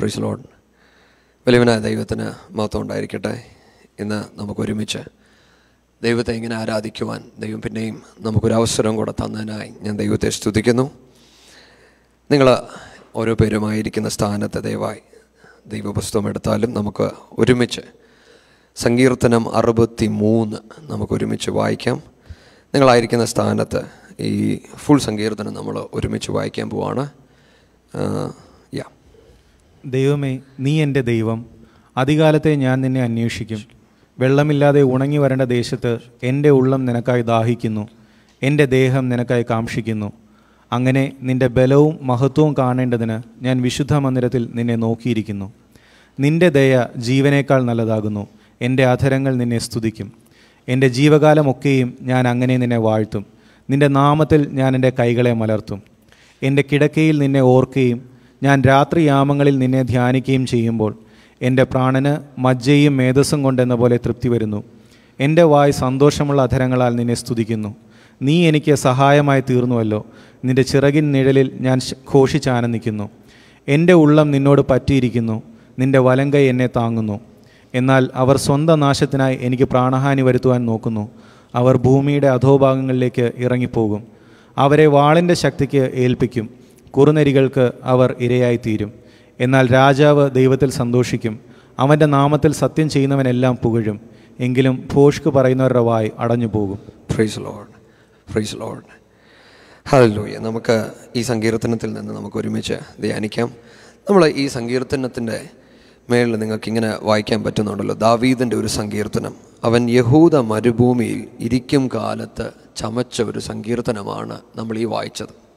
Price വലിയവനായ ദൈവത്തിന് മഹത്വം ഉണ്ടായിരിക്കട്ടെ. ഇന്ന് നമുക്കൊരുമിച്ച് ദൈവത്തെ ഇങ്ങനെ ആരാധിക്കുവാൻ ദൈവം പിന്നെയും നമുക്കൊരു അവസരം കൂടെ തന്നതിനായി ഞാൻ ദൈവത്തെ സ്തുതിക്കുന്നു. നിങ്ങൾ ഓരോ പേരുമായിരിക്കുന്ന സ്ഥാനത്ത് ദയവായി ദൈവപുസ്തകം എടുത്താലും നമുക്ക് ഒരുമിച്ച് സങ്കീർത്തനം അറുപത്തി മൂന്ന് നമുക്കൊരുമിച്ച് വായിക്കാം. നിങ്ങളായിരിക്കുന്ന സ്ഥാനത്ത് ഈ ഫുൾ സങ്കീർത്തനം നമ്മൾ ഒരുമിച്ച് വായിക്കാൻ പോവാണ്. ദൈവമേ നീ എന്റെ ദൈവം. അധികാലത്തെ ഞാൻ നിന്നെ അന്വേഷിക്കും. വെള്ളമില്ലാതെ ഉണങ്ങി വരേണ്ട ദേശത്ത് എന്റെ ഉള്ളം നിനക്കായി ദാഹിക്കുന്നു. എന്റെ ദേഹം നിനക്കായി കാക്ഷിക്കുന്നു. അങ്ങനെ നിന്റെ ബലവും മഹത്വവും കാണേണ്ടതിന് ഞാൻ വിശുദ്ധ മന്ദിരത്തിൽ നിന്നെ നോക്കിയിരിക്കുന്നു. നിന്റെ ദയ ജീവനേക്കാൾ നല്ലതാകുന്നു. എന്റെ അധരങ്ങൾ നിന്നെ സ്തുതിക്കും. എന്റെ ജീവകാലമൊക്കെയും ഞാൻ അങ്ങനെ നിന്നെ വാഴ്ത്തും. നിന്റെ നാമത്തിൽ ഞാൻ എന്റെ കൈകളെ മലർത്തും. എന്റെ കിടക്കയിൽ നിന്നെ ഓർക്കുകയും ഞാൻ രാത്രിയാമങ്ങളിൽ നിന്നെ ധ്യാനിക്കുകയും ചെയ്യുമ്പോൾ എന്റെ പ്രാണന് മജ്ജയും മേധസ്സും കൊണ്ടെന്ന പോലെ തൃപ്തി വരുന്നു. എന്റെ വായ് സന്തോഷമുള്ള അധരങ്ങളാൽ നിന്നെ സ്തുതിക്കുന്നു. നീ എനിക്ക് സഹായമായി തീർന്നുവല്ലോ. നിന്റെ ചിറകിൻ നിഴലിൽ ഞാൻ ഘോഷിച്ചാനന്ദിക്കുന്നു എന്റെ ഉള്ളം നിന്നോട് പറ്റിയിരിക്കുന്നു. നിന്റെ വലങ്കൈ എന്നെ താങ്ങുന്നു. എന്നാൽ അവർ സ്വന്തം നാശത്തിനായി എനിക്ക് പ്രാണഹാനി വരുത്തുവാൻ നോക്കുന്നു. അവർ ഭൂമിയുടെ അധോഭാഗങ്ങളിലേക്ക് ഇറങ്ങിപ്പോകും. അവരെ വാളിന്റെ ശക്തിക്ക് ഏൽപ്പിക്കും. കുറുനരികൾക്ക് അവർ ഇരയായിത്തീരും. എന്നാൽ രാജാവ് ദൈവത്തിൽ സന്തോഷിക്കും. അവന്റെ നാമത്തിൽ സത്യം ചെയ്യുന്നവനെല്ലാം പുകഴും. എങ്കിലും ഭോഷ്ക്ക് പറയുന്നവരുടെ വായ് അടഞ്ഞു പോകും praise Lord praise Lord hello നമുക്ക് ഈ സങ്കീർത്തനത്തിൽ നിന്ന് നമുക്ക് ഒരുമിച്ച് ധ്യാനിക്കാം. നമ്മൾ ഈ സങ്കീർത്തനത്തിന്റെ മേളിൽ നിങ്ങൾക്ക് ഇങ്ങനെ വായിക്കാൻ പറ്റുന്നുണ്ടല്ലോ. ദാവീദിന്റെ ഒരു സങ്കീർത്തനം. അവൻ യഹൂദ മരുഭൂമിയിൽ ഇരിക്കും കാലത്ത് ചമച്ച ഒരു സങ്കീർത്തനമാണ് നമ്മൾ ഈ വായിച്ചത്.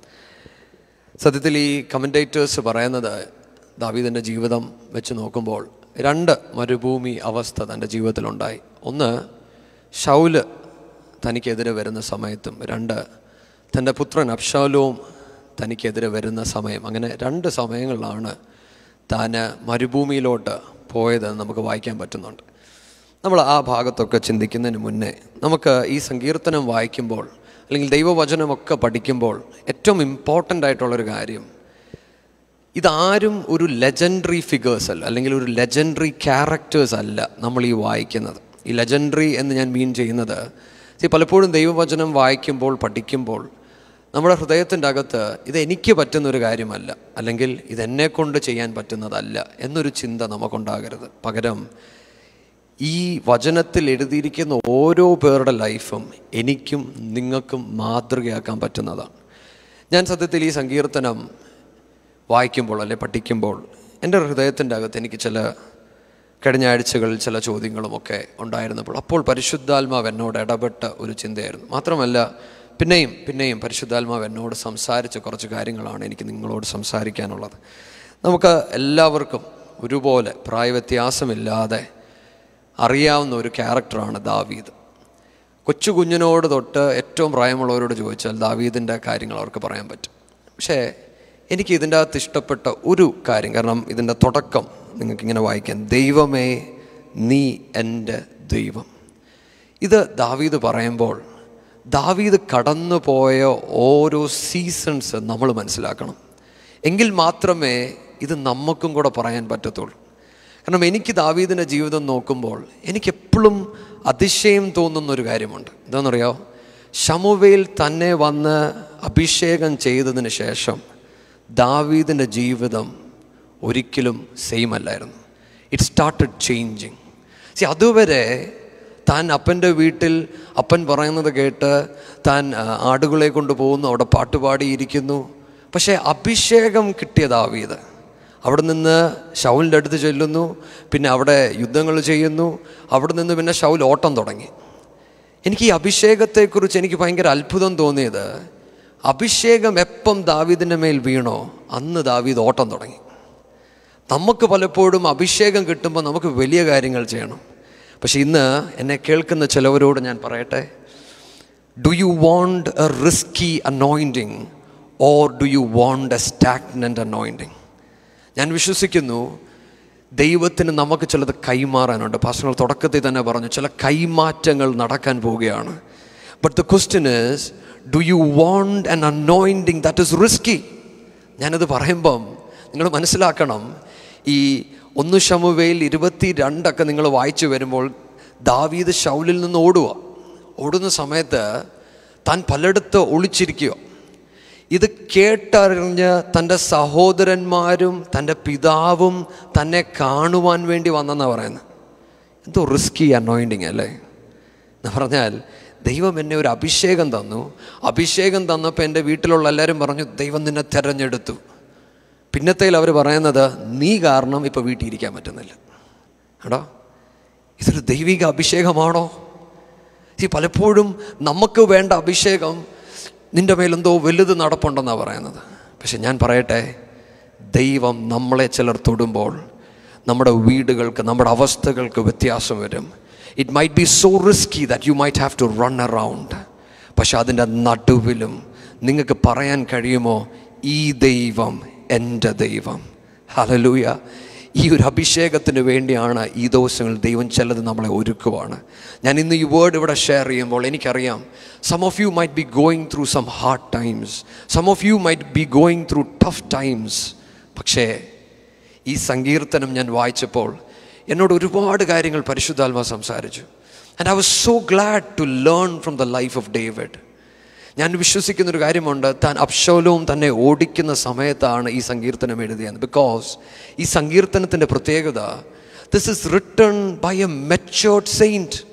സത്യത്തിൽ ഈ കമന്റേറ്റേഴ്സ് പറയുന്നത് ദാവീദിന്റെ ജീവിതം വെച്ച് നോക്കുമ്പോൾ രണ്ട് മരുഭൂമി അവസ്ഥ തന്റെ ജീവിതത്തിലുണ്ടായി. ഒന്ന് ഷൗൽ തനിക്കെതിരെ വരുന്ന സമയത്തും രണ്ട് തന്റെ പുത്രൻ അബ്ഷാലോം തനിക്കെതിരെ വരുന്ന സമയം. അങ്ങനെ രണ്ട് സമയങ്ങളിലാണ് താൻ മരുഭൂമിയിലോട്ട് പോയതെന്ന് നമുക്ക് വായിക്കാൻ പറ്റുന്നുണ്ട്. നമ്മൾ ആ ഭാഗത്തൊക്കെ ചിന്തിക്കുന്നതിന് മുന്നേ നമുക്ക് ഈ സങ്കീർത്തനം വായിക്കുമ്പോൾ അല്ലെങ്കിൽ ദൈവവചനമൊക്കെ പഠിക്കുമ്പോൾ ഏറ്റവും ഇമ്പോർട്ടന്റ് ആയിട്ടുള്ളൊരു കാര്യം ഇതാരും ഒരു ലെജൻഡറി ഫിഗേഴ്സ് അല്ല അല്ലെങ്കിൽ ഒരു ലെജൻഡറി ക്യാരക്ടേഴ്സ് അല്ല നമ്മൾ ഈ വായിക്കുന്നത്. ഈ ലെജൻഡറി എന്ന് ഞാൻ മീൻ ചെയ്യുന്നത് സി പലപ്പോഴും ദൈവവചനം വായിക്കുമ്പോൾ പഠിക്കുമ്പോൾ നമ്മുടെ ഹൃദയത്തിന്റെ അകത്ത് ഇത് എനിക്ക് പറ്റുന്ന ഒരു കാര്യമല്ല അല്ലെങ്കിൽ ഇതെന്നെ കൊണ്ട് ചെയ്യാൻ പറ്റുന്നതല്ല എന്നൊരു ചിന്ത നമുക്കുണ്ടാകരുത്. പകരം ഈ വചനത്തിൽ എഴുതിയിരിക്കുന്ന ഓരോ പേരുടെ ലൈഫും എനിക്കും നിങ്ങൾക്കും മാതൃകയാക്കാൻ പറ്റുന്നതാണ്. ഞാൻ സത്യത്തിൽ ഈ സങ്കീർത്തനം വായിക്കുമ്പോൾ അല്ലെ പഠിക്കുമ്പോൾ എന്റെ ഹൃദയത്തിന്റെ അകത്ത് എനിക്ക് ചില കഴിഞ്ഞ ആഴ്ചകളിൽ ചില ചോദ്യങ്ങളുമൊക്കെ ഉണ്ടായിരുന്നപ്പോൾ അപ്പോൾ പരിശുദ്ധാത്മാവ് എന്നോട് ഇടപെട്ട ഒരു ചിന്തയായിരുന്നു. മാത്രമല്ല പിന്നെയും പിന്നെയും പരിശുദ്ധാത്മാവ് എന്നോട് സംസാരിച്ച കുറച്ച് കാര്യങ്ങളാണ് എനിക്ക് നിങ്ങളോട് സംസാരിക്കാനുള്ളത്. നമുക്ക് എല്ലാവർക്കും ഒരുപോലെ പ്രായവ്യത്യാസമില്ലാതെ അറിയാവുന്ന ഒരു ക്യാരക്ടറാണ് ദാവീദ്. കൊച്ചു കുഞ്ഞിനോട് തൊട്ട് ഏറ്റവും പ്രായമുള്ളവരോട് ചോദിച്ചാൽ ദാവീദിന്റെ കാര്യങ്ങൾ അവർക്ക് പറയാൻ പറ്റും. പക്ഷേ എനിക്ക് ഇതിന്റെ അകത്ത് ഇഷ്ടപ്പെട്ട ഒരു കാര്യം കാരണം ഇതിന്റെ തുടക്കം നിങ്ങൾക്കിങ്ങനെ വായിക്കാം. ദൈവമേ നീ എന്റെ ദൈവം. ഇത് ദാവീദ് പറയുമ്പോൾ ദാവീദ് കടന്നു പോയ ഓരോ സീസൺസ് നമ്മൾ മനസ്സിലാക്കണം. എങ്കിൽ മാത്രമേ ഇത് നമുക്കും കൂടെ പറയാൻ പറ്റത്തുള്ളൂ. കാരണം എനിക്ക് ദാവീദിന്റെ ജീവിതം നോക്കുമ്പോൾ എനിക്കെപ്പോഴും അതിശയം തോന്നുന്ന ഒരു കാര്യമുണ്ട്. എന്താണെന്നറിയോ? ഷമുവേൽ തന്നെ വന്ന് അഭിഷേകം ചെയ്തതിന് ശേഷം ദാവീദിന്റെ ജീവിതം ഒരിക്കലും സെയിം അല്ലായിരുന്നു ഇറ്റ് സ്റ്റാർട്ടഡ് ചേഞ്ചിങ് സി അതുവരെ താൻ അപ്പന്റെ വീട്ടിൽ അപ്പൻ പറയുന്നത് കേട്ട് താൻ ആടുകളെ കൊണ്ടുപോകുന്നു അവിടെ പാട്ടുപാടിയിരിക്കുന്നു. പക്ഷേ അഭിഷേകം കിട്ടിയ ദാവീദ് അവിടെ നിന്ന് ഷൗലിന്റെ അടുത്ത് ചെല്ലുന്നു. പിന്നെ അവിടെ യുദ്ധങ്ങൾ ചെയ്യുന്നു. അവിടെ നിന്ന് പിന്നെ ഷൗൽ ഓട്ടം തുടങ്ങി. എനിക്ക് ഈ അഭിഷേകത്തെക്കുറിച്ച് എനിക്ക് ഭയങ്കര അത്ഭുതം തോന്നിയത് അഭിഷേകം എപ്പം ദാവീദിന്റെ മേൽ വീണോ അന്ന് ദാവീദ് ഓട്ടം തുടങ്ങി. നമുക്ക് പലപ്പോഴും അഭിഷേകം കിട്ടുമ്പോൾ നമുക്ക് വലിയ കാര്യങ്ങൾ ചെയ്യണം. പക്ഷെ ഇന്ന് എന്നെ കേൾക്കുന്ന ചിലവരോട് ഞാൻ പറയട്ടെ do you want a risky anointing or do you want a stagnant anointing ഞാൻ വിശ്വസിക്കുന്നു ദൈവത്തിന് നമുക്ക് ചിലത് കൈമാറാനുണ്ട്. പാസ്റ്റർ തുടക്കത്തിൽ തന്നെ പറഞ്ഞു ചില കൈമാറ്റങ്ങൾ നടക്കാൻ പോവുകയാണ്. But the question is do you want an anointing that is risky ഞാനത് പറയുമ്പം നിങ്ങൾ മനസ്സിലാക്കണം ഈ ഒന്ന് ശമുവേൽ ഇരുപത്തി രണ്ടൊക്കെ നിങ്ങൾ വായിച്ചു വരുമ്പോൾ ദാവീദ് ഷൗലിൽ നിന്ന് ഓടുക ഓടുന്ന സമയത്ത് താൻ പലയിടത്ത് ഒളിച്ചിരിക്കുക ഇത് കേട്ടറിഞ്ഞ് തന്റെ സഹോദരന്മാരും തന്റെ പിതാവും തന്നെ കാണുവാൻ വേണ്ടി വന്നെന്നാണ് പറയുന്നത്. എന്തോ റിസ്കി അനോയിന്റിങ് അല്ലേ? എന്ന് പറഞ്ഞാൽ ദൈവം എന്നെ ഒരു അഭിഷേകം തന്നു. അഭിഷേകം തന്നപ്പോൾ എന്റെ വീട്ടിലുള്ള എല്ലാവരും പറഞ്ഞു ദൈവം നിന്നെ തിരഞ്ഞെടുത്തു. പിന്നത്തേൽ അവർ പറയുന്നത് നീ കാരണം ഇപ്പോൾ വീട്ടിൽ ഇരിക്കാൻ പറ്റുന്നില്ല. കേട്ടോ ഇതൊരു ദൈവിക അഭിഷേകമാണോ? ഈ പലപ്പോഴും നമുക്ക് വേണ്ട അഭിഷേകം നിന്റെ മേലെന്തോ വലുത് നടപ്പുണ്ടെന്നാണ് പറയുന്നത്. പക്ഷെ ഞാൻ പറയട്ടെ ദൈവം നമ്മളെ ചിലർ തൊടുമ്പോൾ നമ്മുടെ വീടുകൾക്ക് നമ്മുടെ അവസ്ഥകൾക്ക് വ്യത്യാസം വരും. It might be so risky that you might have to run around പക്ഷെ അതിന്റെ നടുവിലും നിങ്ങൾക്ക് പറയാൻ കഴിയുമോ? ഈ ദൈവം എന്റെ ദൈവം. ഹലലൂയ ഈ ഒരു അഭിഷേകത്തിന് വേണ്ടിയാണ് ഈ ദിവസങ്ങളിൽ ദൈവം ചിലത് നമ്മളെ ഒരുക്കുവാണ്. ഞാൻ ഇന്ന് ഈ വേർഡ് ഇവിടെ ഷെയർ ചെയ്യുമ്പോൾ എനിക്കറിയാം some of you might be going through some hard times some of you might be going through tough times പക്ഷേ ഈ സങ്കീർത്തനം ഞാൻ വായിച്ചപ്പോൾ എന്നോട് ഒരുപാട് കാര്യങ്ങൾ പരിശുദ്ധാത്മ സംസാരിച്ചു. And I was so glad to learn from the life of David ഞാൻ വിശ്വസിക്കുന്നൊരു കാര്യമുണ്ട്. താൻ അപ്ഷോലവും തന്നെ ഓടിക്കുന്ന സമയത്താണ് ഈ സങ്കീർത്തനം എഴുതിയത്. ബിക്കോസ് ഈ സങ്കീർത്തനത്തിന്റെ പ്രത്യേകത this is written by a matured saint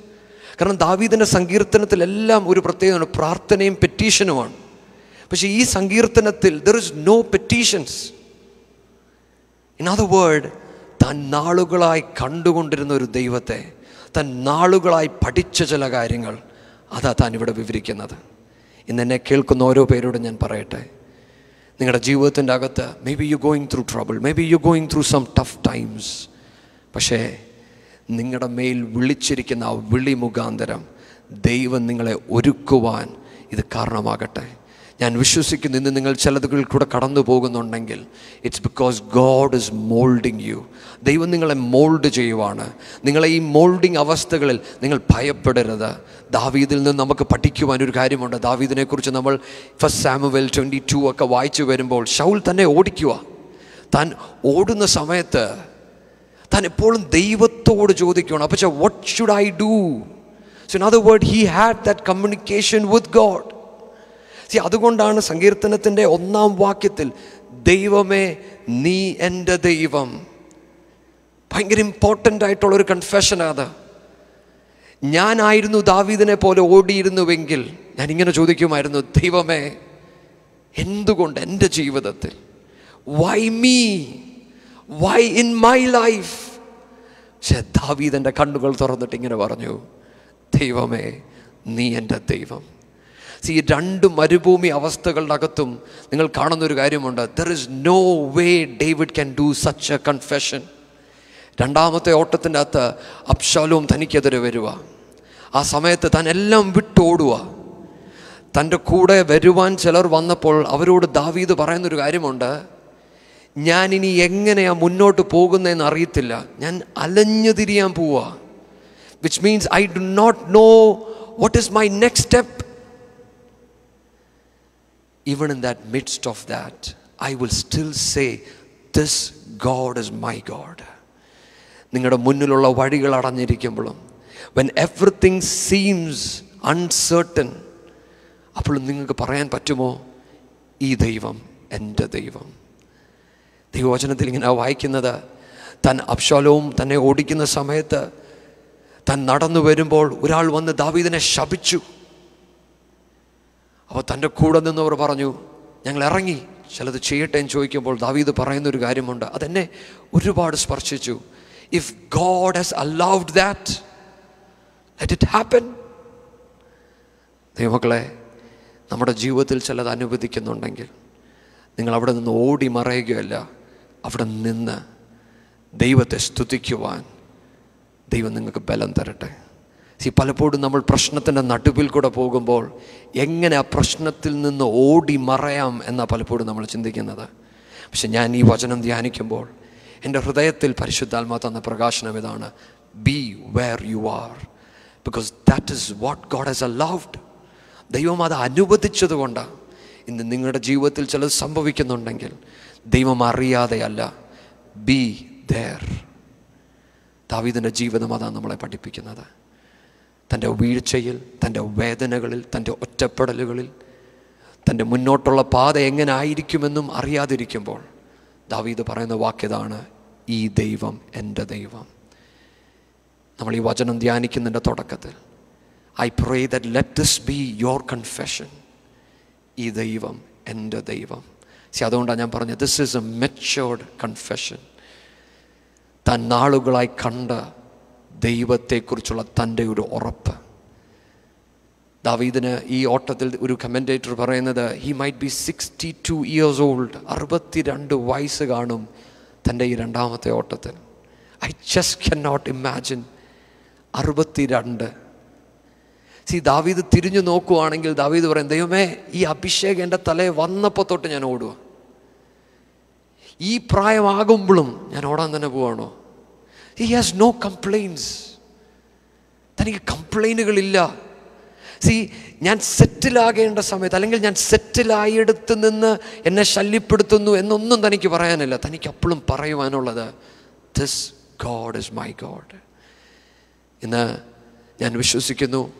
കാരണം ദാവീദിന്റെ സങ്കീർത്തനത്തിലെല്ലാം ഒരു പ്രത്യേകതയാണ് പ്രാർത്ഥനയും പെറ്റീഷനുമാണ് പക്ഷേ ഈ സങ്കീർത്തനത്തിൽ there is no petitions in other word തൻ നാളുകളായി കണ്ടുകൊണ്ടിരുന്ന ഒരു ദൈവത്തെ തൻ നാളുകളായി പഠിച്ച ചില കാര്യങ്ങൾ അതാ താൻ ഇവിടെ വിവരിക്കുന്നത്. ഇന്ന് എന്നെ കേൾക്കുന്ന ഓരോ പേരോടും ഞാൻ പറയട്ടെ. നിങ്ങളുടെ ജീവിതത്തിന്റെ അകത്ത് maybe you going through trouble maybe you going through some tough times പക്ഷേ നിങ്ങളുടെ മേൽ വിളിച്ചിരിക്കുന്ന ആ വിളി മുഖാന്തരം ദൈവം നിങ്ങളെ ഒരുക്കുവാൻ ഇത് കാരണമാകട്ടെ. ഞാൻ വിശ്വസിക്കുന്നു ഇന്ന് നിങ്ങൾ ചിലതുകളിൽ കൂടെ കടന്നു പോകുന്നുണ്ടെങ്കിൽ it's because God is moulding you ദൈവം നിങ്ങളെ മോൾഡ് ചെയ്യുവാണ്. നിങ്ങളെ ഈ മോൾഡിങ് അവസ്ഥകളിൽ നിങ്ങൾ ഭയപ്പെടരുത്. ദാവീദിൽ നിന്ന് നമുക്ക് പഠിക്കുവാൻ ഒരു കാര്യമുണ്ട്. ദാവീദിനെക്കുറിച്ച് നമ്മൾ ഫസ്റ്റ് സാമുവൽ ട്വന്റി ടു ഒക്കെ വായിച്ചു വരുമ്പോൾ ഷൗൽ തന്നെ ഓടിക്കുക താൻ ഓടുന്ന സമയത്ത് താൻ എപ്പോഴും ദൈവത്തോട് ചോദിക്കുകയാണ് അപ്പോൾ what should I do so in other word he had that communication with God see അതുകൊണ്ടാണ് സങ്കീർത്തനത്തിന്റെ ഒന്നാം വാക്യത്തിൽ ദൈവമേ നീ എന്റെ ദൈവം. ഭയങ്കര ഇമ്പോർട്ടന്റ് ആയിട്ടുള്ളൊരു കൺഫെഷനാണ് ഞാനായിരുന്നു ദാവീദിനെ പോലെ ഓടിയിരുന്നുവെങ്കിൽ ഞാനിങ്ങനെ ചോദിക്കുമായിരുന്നു ദൈവമേ എന്തുകൊണ്ട് എന്റെ ജീവിതത്തിൽ? Why me why in my life പക്ഷെ ദാവീദന്റെ കണ്ണുകൾ തുറന്നിട്ട് ഇങ്ങനെ പറഞ്ഞു ദൈവമേ നീ എന്റെ ദൈവം. സി രണ്ട് മരുഭൂമി അവസ്ഥകളുടെ അകത്തും നിങ്ങൾ കാണുന്നൊരു കാര്യമുണ്ട്. There is no way David can do such a confession രണ്ടാമത്തെ ഓട്ടത്തിന്റെ അകത്ത് അപ്ഷാലും തനിക്കെതിരെ വരിക. ആ സമയത്ത് താൻ എല്ലാം വിട്ടോടുക. തന്റെ കൂടെ വരുവാൻ ചിലർ വന്നപ്പോൾ അവരോട് ദാവീദ് പറയുന്നൊരു കാര്യമുണ്ട്. ഞാൻ ഇനി എങ്ങനെയാ മുന്നോട്ട് പോകുന്നതെന്ന് അറിയത്തില്ല. ഞാൻ അലഞ്ഞു തിരിയാൻ പോവുക. Which means I do not know what is my next step even in that midst of that, I will still say, This God is my God. നിങ്ങളുടെ മുന്നിലുള്ള വഴികൾ അടഞ്ഞിരിക്കുമ്പോഴും വെൻ എവറിത്തിങ് സീംസ് അൺസേർട്ടൻ അപ്പോൾ നിങ്ങൾക്ക് പറയാൻ പറ്റുമോ? ഈ ദൈവം എന്റെ ദൈവം. ദൈവവചനത്തിൽ ഇങ്ങനെ വായിക്കുന്നത് താൻ അബ്ഷാലവും തന്നെ ഓടിക്കുന്ന സമയത്ത് താൻ നടന്നു വരുമ്പോൾ ഒരാൾ വന്ന് ദാവീദിനെ ശപിച്ചു. അപ്പോൾ തന്റെ കൂടെ നിന്നവർ പറഞ്ഞു ഞങ്ങൾ ഇറങ്ങി. ചിലത് ചെയ്യട്ടെ എന്ന് ചോദിക്കുമ്പോൾ ദാവീദ് പറയുന്ന ഒരു കാര്യമുണ്ട്. അതെന്നെ ഒരുപാട് സ്പർശിച്ചു. If God has allowed that let it happen ദൈവമക്കളെ നമ്മുടെ ജീവിതത്തിൽ ചിലത് അനുവദിക്കുന്നുണ്ടെങ്കിൽ നിങ്ങൾ അവിടെ നിന്ന് ഓടി മറയുകയല്ല. അവിടെ നിന്ന് ദൈവത്തെ സ്തുതിക്കുവാൻ ദൈവം നിങ്ങൾക്ക് ബലം തരട്ടെ. സി പലപ്പോഴും നമ്മൾ പ്രശ്നത്തിന്റെ നടുവിൽ കൂടെ പോകുമ്പോൾ എങ്ങനെ ആ പ്രശ്നത്തിൽ നിന്ന് ഓടി മറയാം എന്നാണ് പലപ്പോഴും നമ്മൾ ചിന്തിക്കുന്നത്. പക്ഷെ ഞാൻ ഈ വചനം ധ്യാനിക്കുമ്പോൾ എന്റെ ഹൃദയത്തിൽ പരിശുദ്ധാത്മാ തന്ന പ്രകാശനം ഇതാണ്. Be where you are because that is what God has loved ദൈവം അത് അനുവദിച്ചതുകൊണ്ട് ഇന്ന് നിങ്ങളുടെ ജീവിതത്തിൽ ചിലത് സംഭവിക്കുന്നുണ്ടെങ്കിൽ ദൈവം അറിയാതെയല്ല. ബി ദേർ ദാവീദിന്റെ ജീവിതം അതാണ് നമ്മളെ പഠിപ്പിക്കുന്നത്. തന്റെ വീഴ്ചയിൽ തന്റെ വേദനകളിൽ തന്റെ ഒറ്റപ്പെടലുകളിൽ തന്റെ മുന്നോട്ടുള്ള പാത എങ്ങനെ ആയിരിക്കുമെന്നും അറിയാതിരിക്കുമ്പോൾ ദാവീദ് പറയുന്ന വാക്യതാണ് ഈ ദൈവം എന്റെ ദൈവം. നമ്മൾ ഈ വചനം ധ്യാനിക്കുന്നതിന്റെ തുടക്കത്തിൽ I pray that let this be your confession ഈ ദൈവം എന്റെ ദൈവം. സി അതുകൊണ്ടാണ് ഞാൻ പറഞ്ഞത് this is a matured confession താൻ നാളുകളായി കണ്ട ദൈവത്തെക്കുറിച്ചുള്ള തന്റെ ഒരു ഉറപ്പ്. ദാവീദിന് ഈ ഓട്ടത്തിൽ ഒരു കമന്റേറ്റർ പറയുന്നത് he might be sixty two years old അറുപത്തിരണ്ട് വയസ്സ് കാണും തന്റെ ഈ രണ്ടാമത്തെ ഓട്ടത്തിൽ. I just can not imagine അറുപത്തിരണ്ട്. സി ദാവീദ് തിരിഞ്ഞു നോക്കുവാണെങ്കിൽ ദാവീദ് പറയും ദൈവമേ ഈ അഭിഷേകം എന്റെ തലയെ വന്നപ്പോൾ തൊട്ട് ഞാൻ ഓടുക ഈ പ്രായമാകുമ്പോഴും ഞാൻ ഓടാൻ തന്നെ പോവാണോ? ഹി ഹാസ് നോ കംപ്ലൈൻസ് തനിക്ക് കംപ്ലൈനുകളില്ല സി ഞാൻ സെറ്റിലാകേണ്ട സമയത്ത് അല്ലെങ്കിൽ ഞാൻ സെറ്റിലായിടത്ത് നിന്ന് എന്നെ ശല്യപ്പെടുത്തുന്നു എന്നൊന്നും തനിക്ക് പറയാനില്ല. തനിക്ക് അപ്പോഴും പറയുവാനുള്ളത് this God is my God ഇന്ന് ഞാൻ വിശ്വസിക്കുന്നു.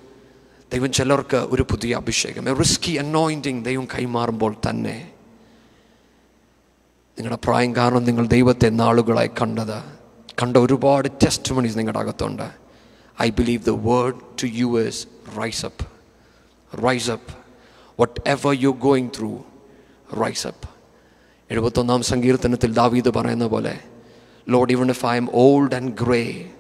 ദൈവം ചിലർക്ക് ഒരു പുതിയ അഭിഷേകം റിസ്കി അനോയിന്റിങ് ദൈവം കൈമാറുമ്പോൾ തന്നെ. നിങ്ങളുടെ പ്രായം കാരണം നിങ്ങൾ ദൈവത്തെ നാളുകളായി കണ്ടത് കണ്ട ഒരുപാട് ടെസ്റ്റ് മണീസ് നിങ്ങളുടെ അകത്തുണ്ട്. I believe the word to us rise up rise up whatever you going through rise up എഴുപത്തൊന്നാം സങ്കീർത്തനത്തിൽ ദാവീദ് പറയുന്ന പോലെ Lord even if I'm old and grey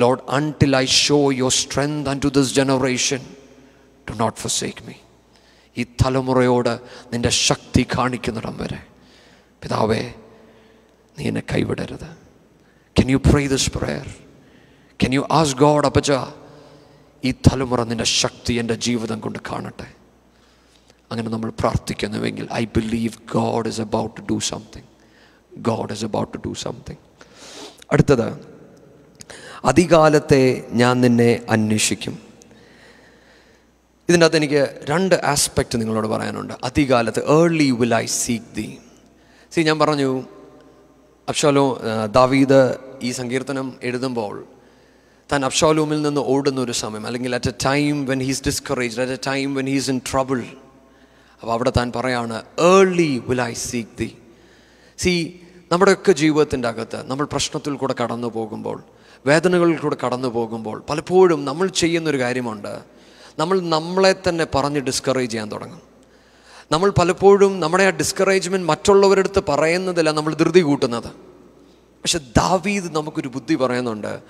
Lord until I show your strength and to this generation do not forsake me ഈ തലമുറയോട് നിന്റെ ശക്തി കാണിക്കുന്നിടം വരെ. പിതാവേ നീ എന്നെ കൈവിടരുത്. Can you pray this prayer can you ask God അപ്പച്ച ഈ തലമുറ നിന്റെ ശക്തി എന്റെ ജീവിതം കൊണ്ട് കാണട്ടെ. അങ്ങനെ നമ്മൾ പ്രാർത്ഥിക്കുന്നുവെങ്കിൽ I believe God is about to do something God is about to do something അടുത്തത് അധികാലത്തെ ഞാൻ നിന്നെ അന്വേഷിക്കും. ഇതിന്റെ അകത്ത് എനിക്ക് രണ്ട് ആസ്പെക്റ്റ് നിങ്ങളോട് പറയാനുണ്ട്. അധികാലത്ത് early will I seek thee see ഞാൻ പറഞ്ഞു അബ്ഷാലോ ദാവീദ് ഈ സങ്കീർത്തനം എഴുതുമ്പോൾ താൻ അബ്ഷാലൂമിൽ നിന്ന് ഓടുന്ന ഒരു സമയം അല്ലെങ്കിൽ at a time when he's discouraged at a time when he's in trouble അപ്പോൾ അവിടെ താൻ പറയാണ് early will I seek thee see നമ്മുടെയൊക്കെ ജീവിതത്തിന്റെ അകത്ത് നമ്മൾ പ്രശ്നത്തിൽ കൂടെ കടന്നു പോകുമ്പോൾ വേദനകളിൽ കൂടെ കടന്നു പോകുമ്പോൾ പലപ്പോഴും നമ്മൾ ചെയ്യുന്നൊരു കാര്യമുണ്ട് നമ്മൾ നമ്മളെ തന്നെ പറഞ്ഞ് ഡിസ്കറേജ് ചെയ്യാൻ തുടങ്ങും. നമ്മൾ പലപ്പോഴും നമ്മുടെ ആ ഡിസ്കറേജ്മെന്റ് മറ്റുള്ളവരുടെ അടുത്ത് പറയുന്നതല്ല നമ്മൾ ധൃതി കൂട്ടുന്നത്. പക്ഷെ ദാവീദ് നമുക്കൊരു ബുദ്ധി പറയുന്നുണ്ട്.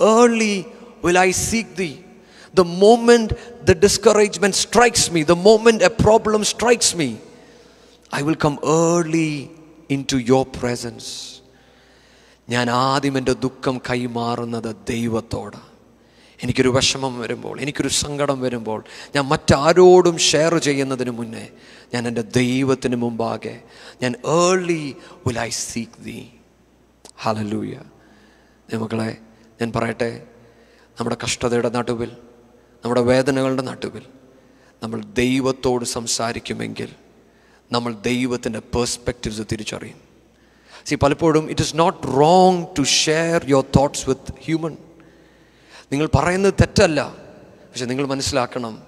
Early will I seek thee the moment the discouragement strikes me the moment a problem strikes me I will come early into your presence ഞാൻ ആദ്യം എന്റെ ദുഃഖം കൈമാറുന്നത് ദൈവത്തോട്. എനിക്കൊരു വിഷമം വരുമ്പോൾ എനിക്കൊരു സങ്കടം വരുമ്പോൾ ഞാൻ മറ്റാരോടും ഷെയർ ചെയ്യുന്നതിന് മുന്നേ ഞാൻ എന്റെ ദൈവത്തിന് മുമ്പാകെ ഞാൻ ഏർലി വിൽ ഐ സീക്ക് ദീ ഹലലൂയ മക്കളെ ഞാൻ പറയട്ടെ നമ്മുടെ കഷ്ടതയുടെ നടുവിൽ നമ്മുടെ വേദനകളുടെ നടുവിൽ നമ്മൾ ദൈവത്തോട് സംസാരിക്കുമെങ്കിൽ നമ്മൾ ദൈവത്തിന്റെ പേഴ്സ്പെക്റ്റീവ്സ് തിരിച്ചറിയും. സി പലപ്പോഴും it is not wrong to share your thoughts with human നിങ്ങൾ പറയുന്നത് തെറ്റല്ല. പക്ഷെ നിങ്ങൾ മനസ്സിലാക്കണം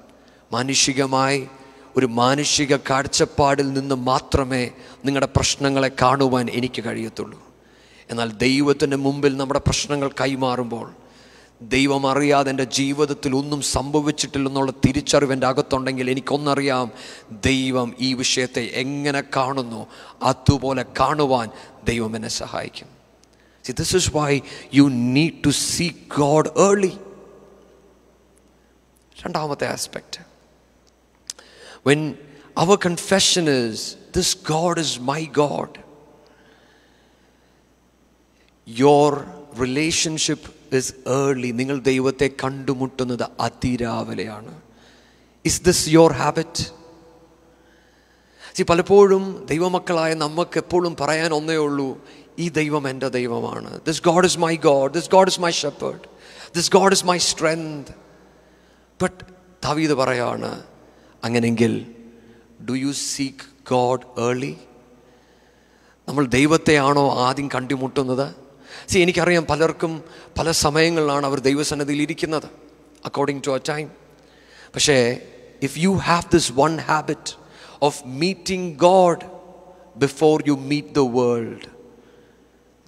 മാനുഷികമായി ഒരു മാനുഷിക കാഴ്ചപ്പാടിൽ നിന്ന് മാത്രമേ നിങ്ങളുടെ പ്രശ്നങ്ങളെ കാണുവാൻ എനിക്ക് കഴിയത്തുള്ളൂ. എന്നാൽ ദൈവത്തിന്റെ മുമ്പിൽ നമ്മുടെ പ്രശ്നങ്ങൾ കൈമാറുമ്പോൾ ദൈവം അറിയാതെ എന്റെ ജീവിതത്തിൽ ഒന്നും സംഭവിച്ചിട്ടില്ലെന്നുള്ള തിരിച്ചറിവ് എന്റെ അകത്തുണ്ടെങ്കിൽ എനിക്കൊന്നറിയാം ദൈവം ഈ വിഷയത്തെ എങ്ങനെ കാണുന്നു അതുപോലെ കാണുവാൻ ദൈവം എന്നെ സഹായിക്കും. See, this is why you need to seek God early. രണ്ടാമത്തെ aspect when our confession is this God is my God your relationship is early നിങ്ങൾ ദൈവത്തെ കണ്ടുമുട്ടുന്നത് അതിരാവിലെയാണ്. Is this your habit see പലപ്പോഴും ദൈവമക്കളായ നമുക്ക് എപ്പോഴും പറയാൻ ഒന്നേ ഉള്ളൂ ഈ ദൈവം എന്റെ ദൈവമാണ്. This God is my God this God is my shepherd this God is my strength but ദാവീദ് പറയാണ് അങ്ങനെങ്കിൽ do you seek God early നമ്മൾ ദൈവത്തെയാണോ ആദ്യം കണ്ടുമുട്ടുന്നത്? സി എനിക്കറിയാം പലർക്കും പല സമയങ്ങളിലാണ് അവർ ദൈവസന്നദ്ധിയിൽ ഇരിക്കുന്നത് അക്കോർഡിംഗ് ടു അ ടൈം പക്ഷേ if you have this one habit of meeting God before you meet the world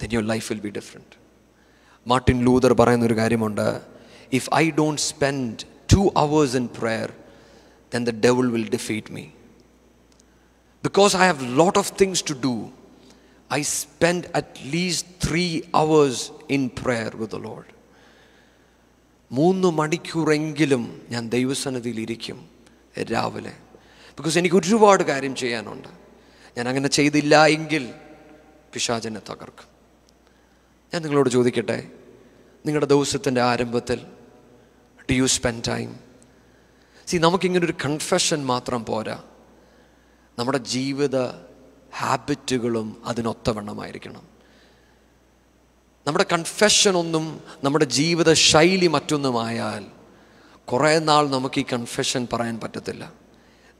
then your life will be different Martin Luther പറയുന്ന ഒരു കാര്യമുണ്ട് if I don't spend two hours in prayer then the devil will defeat me because I have a lot of things to do, I spend at least three hours in prayer with the Lord. മൂന്ന് മണിക്കൂറെങ്കിലും ഞാൻ ദൈവസന്നിധിയിൽ ഇരിക്കും രാവിലെ. Because എനിക്ക് ഒരുപാട് കാര്യം ചെയ്യാനുണ്ട്. ഞാൻ അങ്ങനെ ചെയ്തില്ല എങ്കിൽ പിശാചനെ തകർക്കും. ഞാൻ നിങ്ങളോട് ചോദിക്കട്ടെ? നിങ്ങളുടെ ദിവസത്തിന്റെ ആരംഭത്തിൽ do you spend time see നമുക്കിങ്ങനൊരു confession മാത്രം പോരാ. നമ്മുടെ ജീവിത ഹാബിറ്റുകളും അതിനൊത്തവണ്ണമായിരിക്കണം. നമ്മുടെ കൺഫെഷൻ ഒന്നും നമ്മുടെ ജീവിത ശൈലി മറ്റൊന്നുമായാൽ കുറേ നാൾ നമുക്ക് ഈ കൺഫെഷൻ പറയാൻ പറ്റത്തില്ല.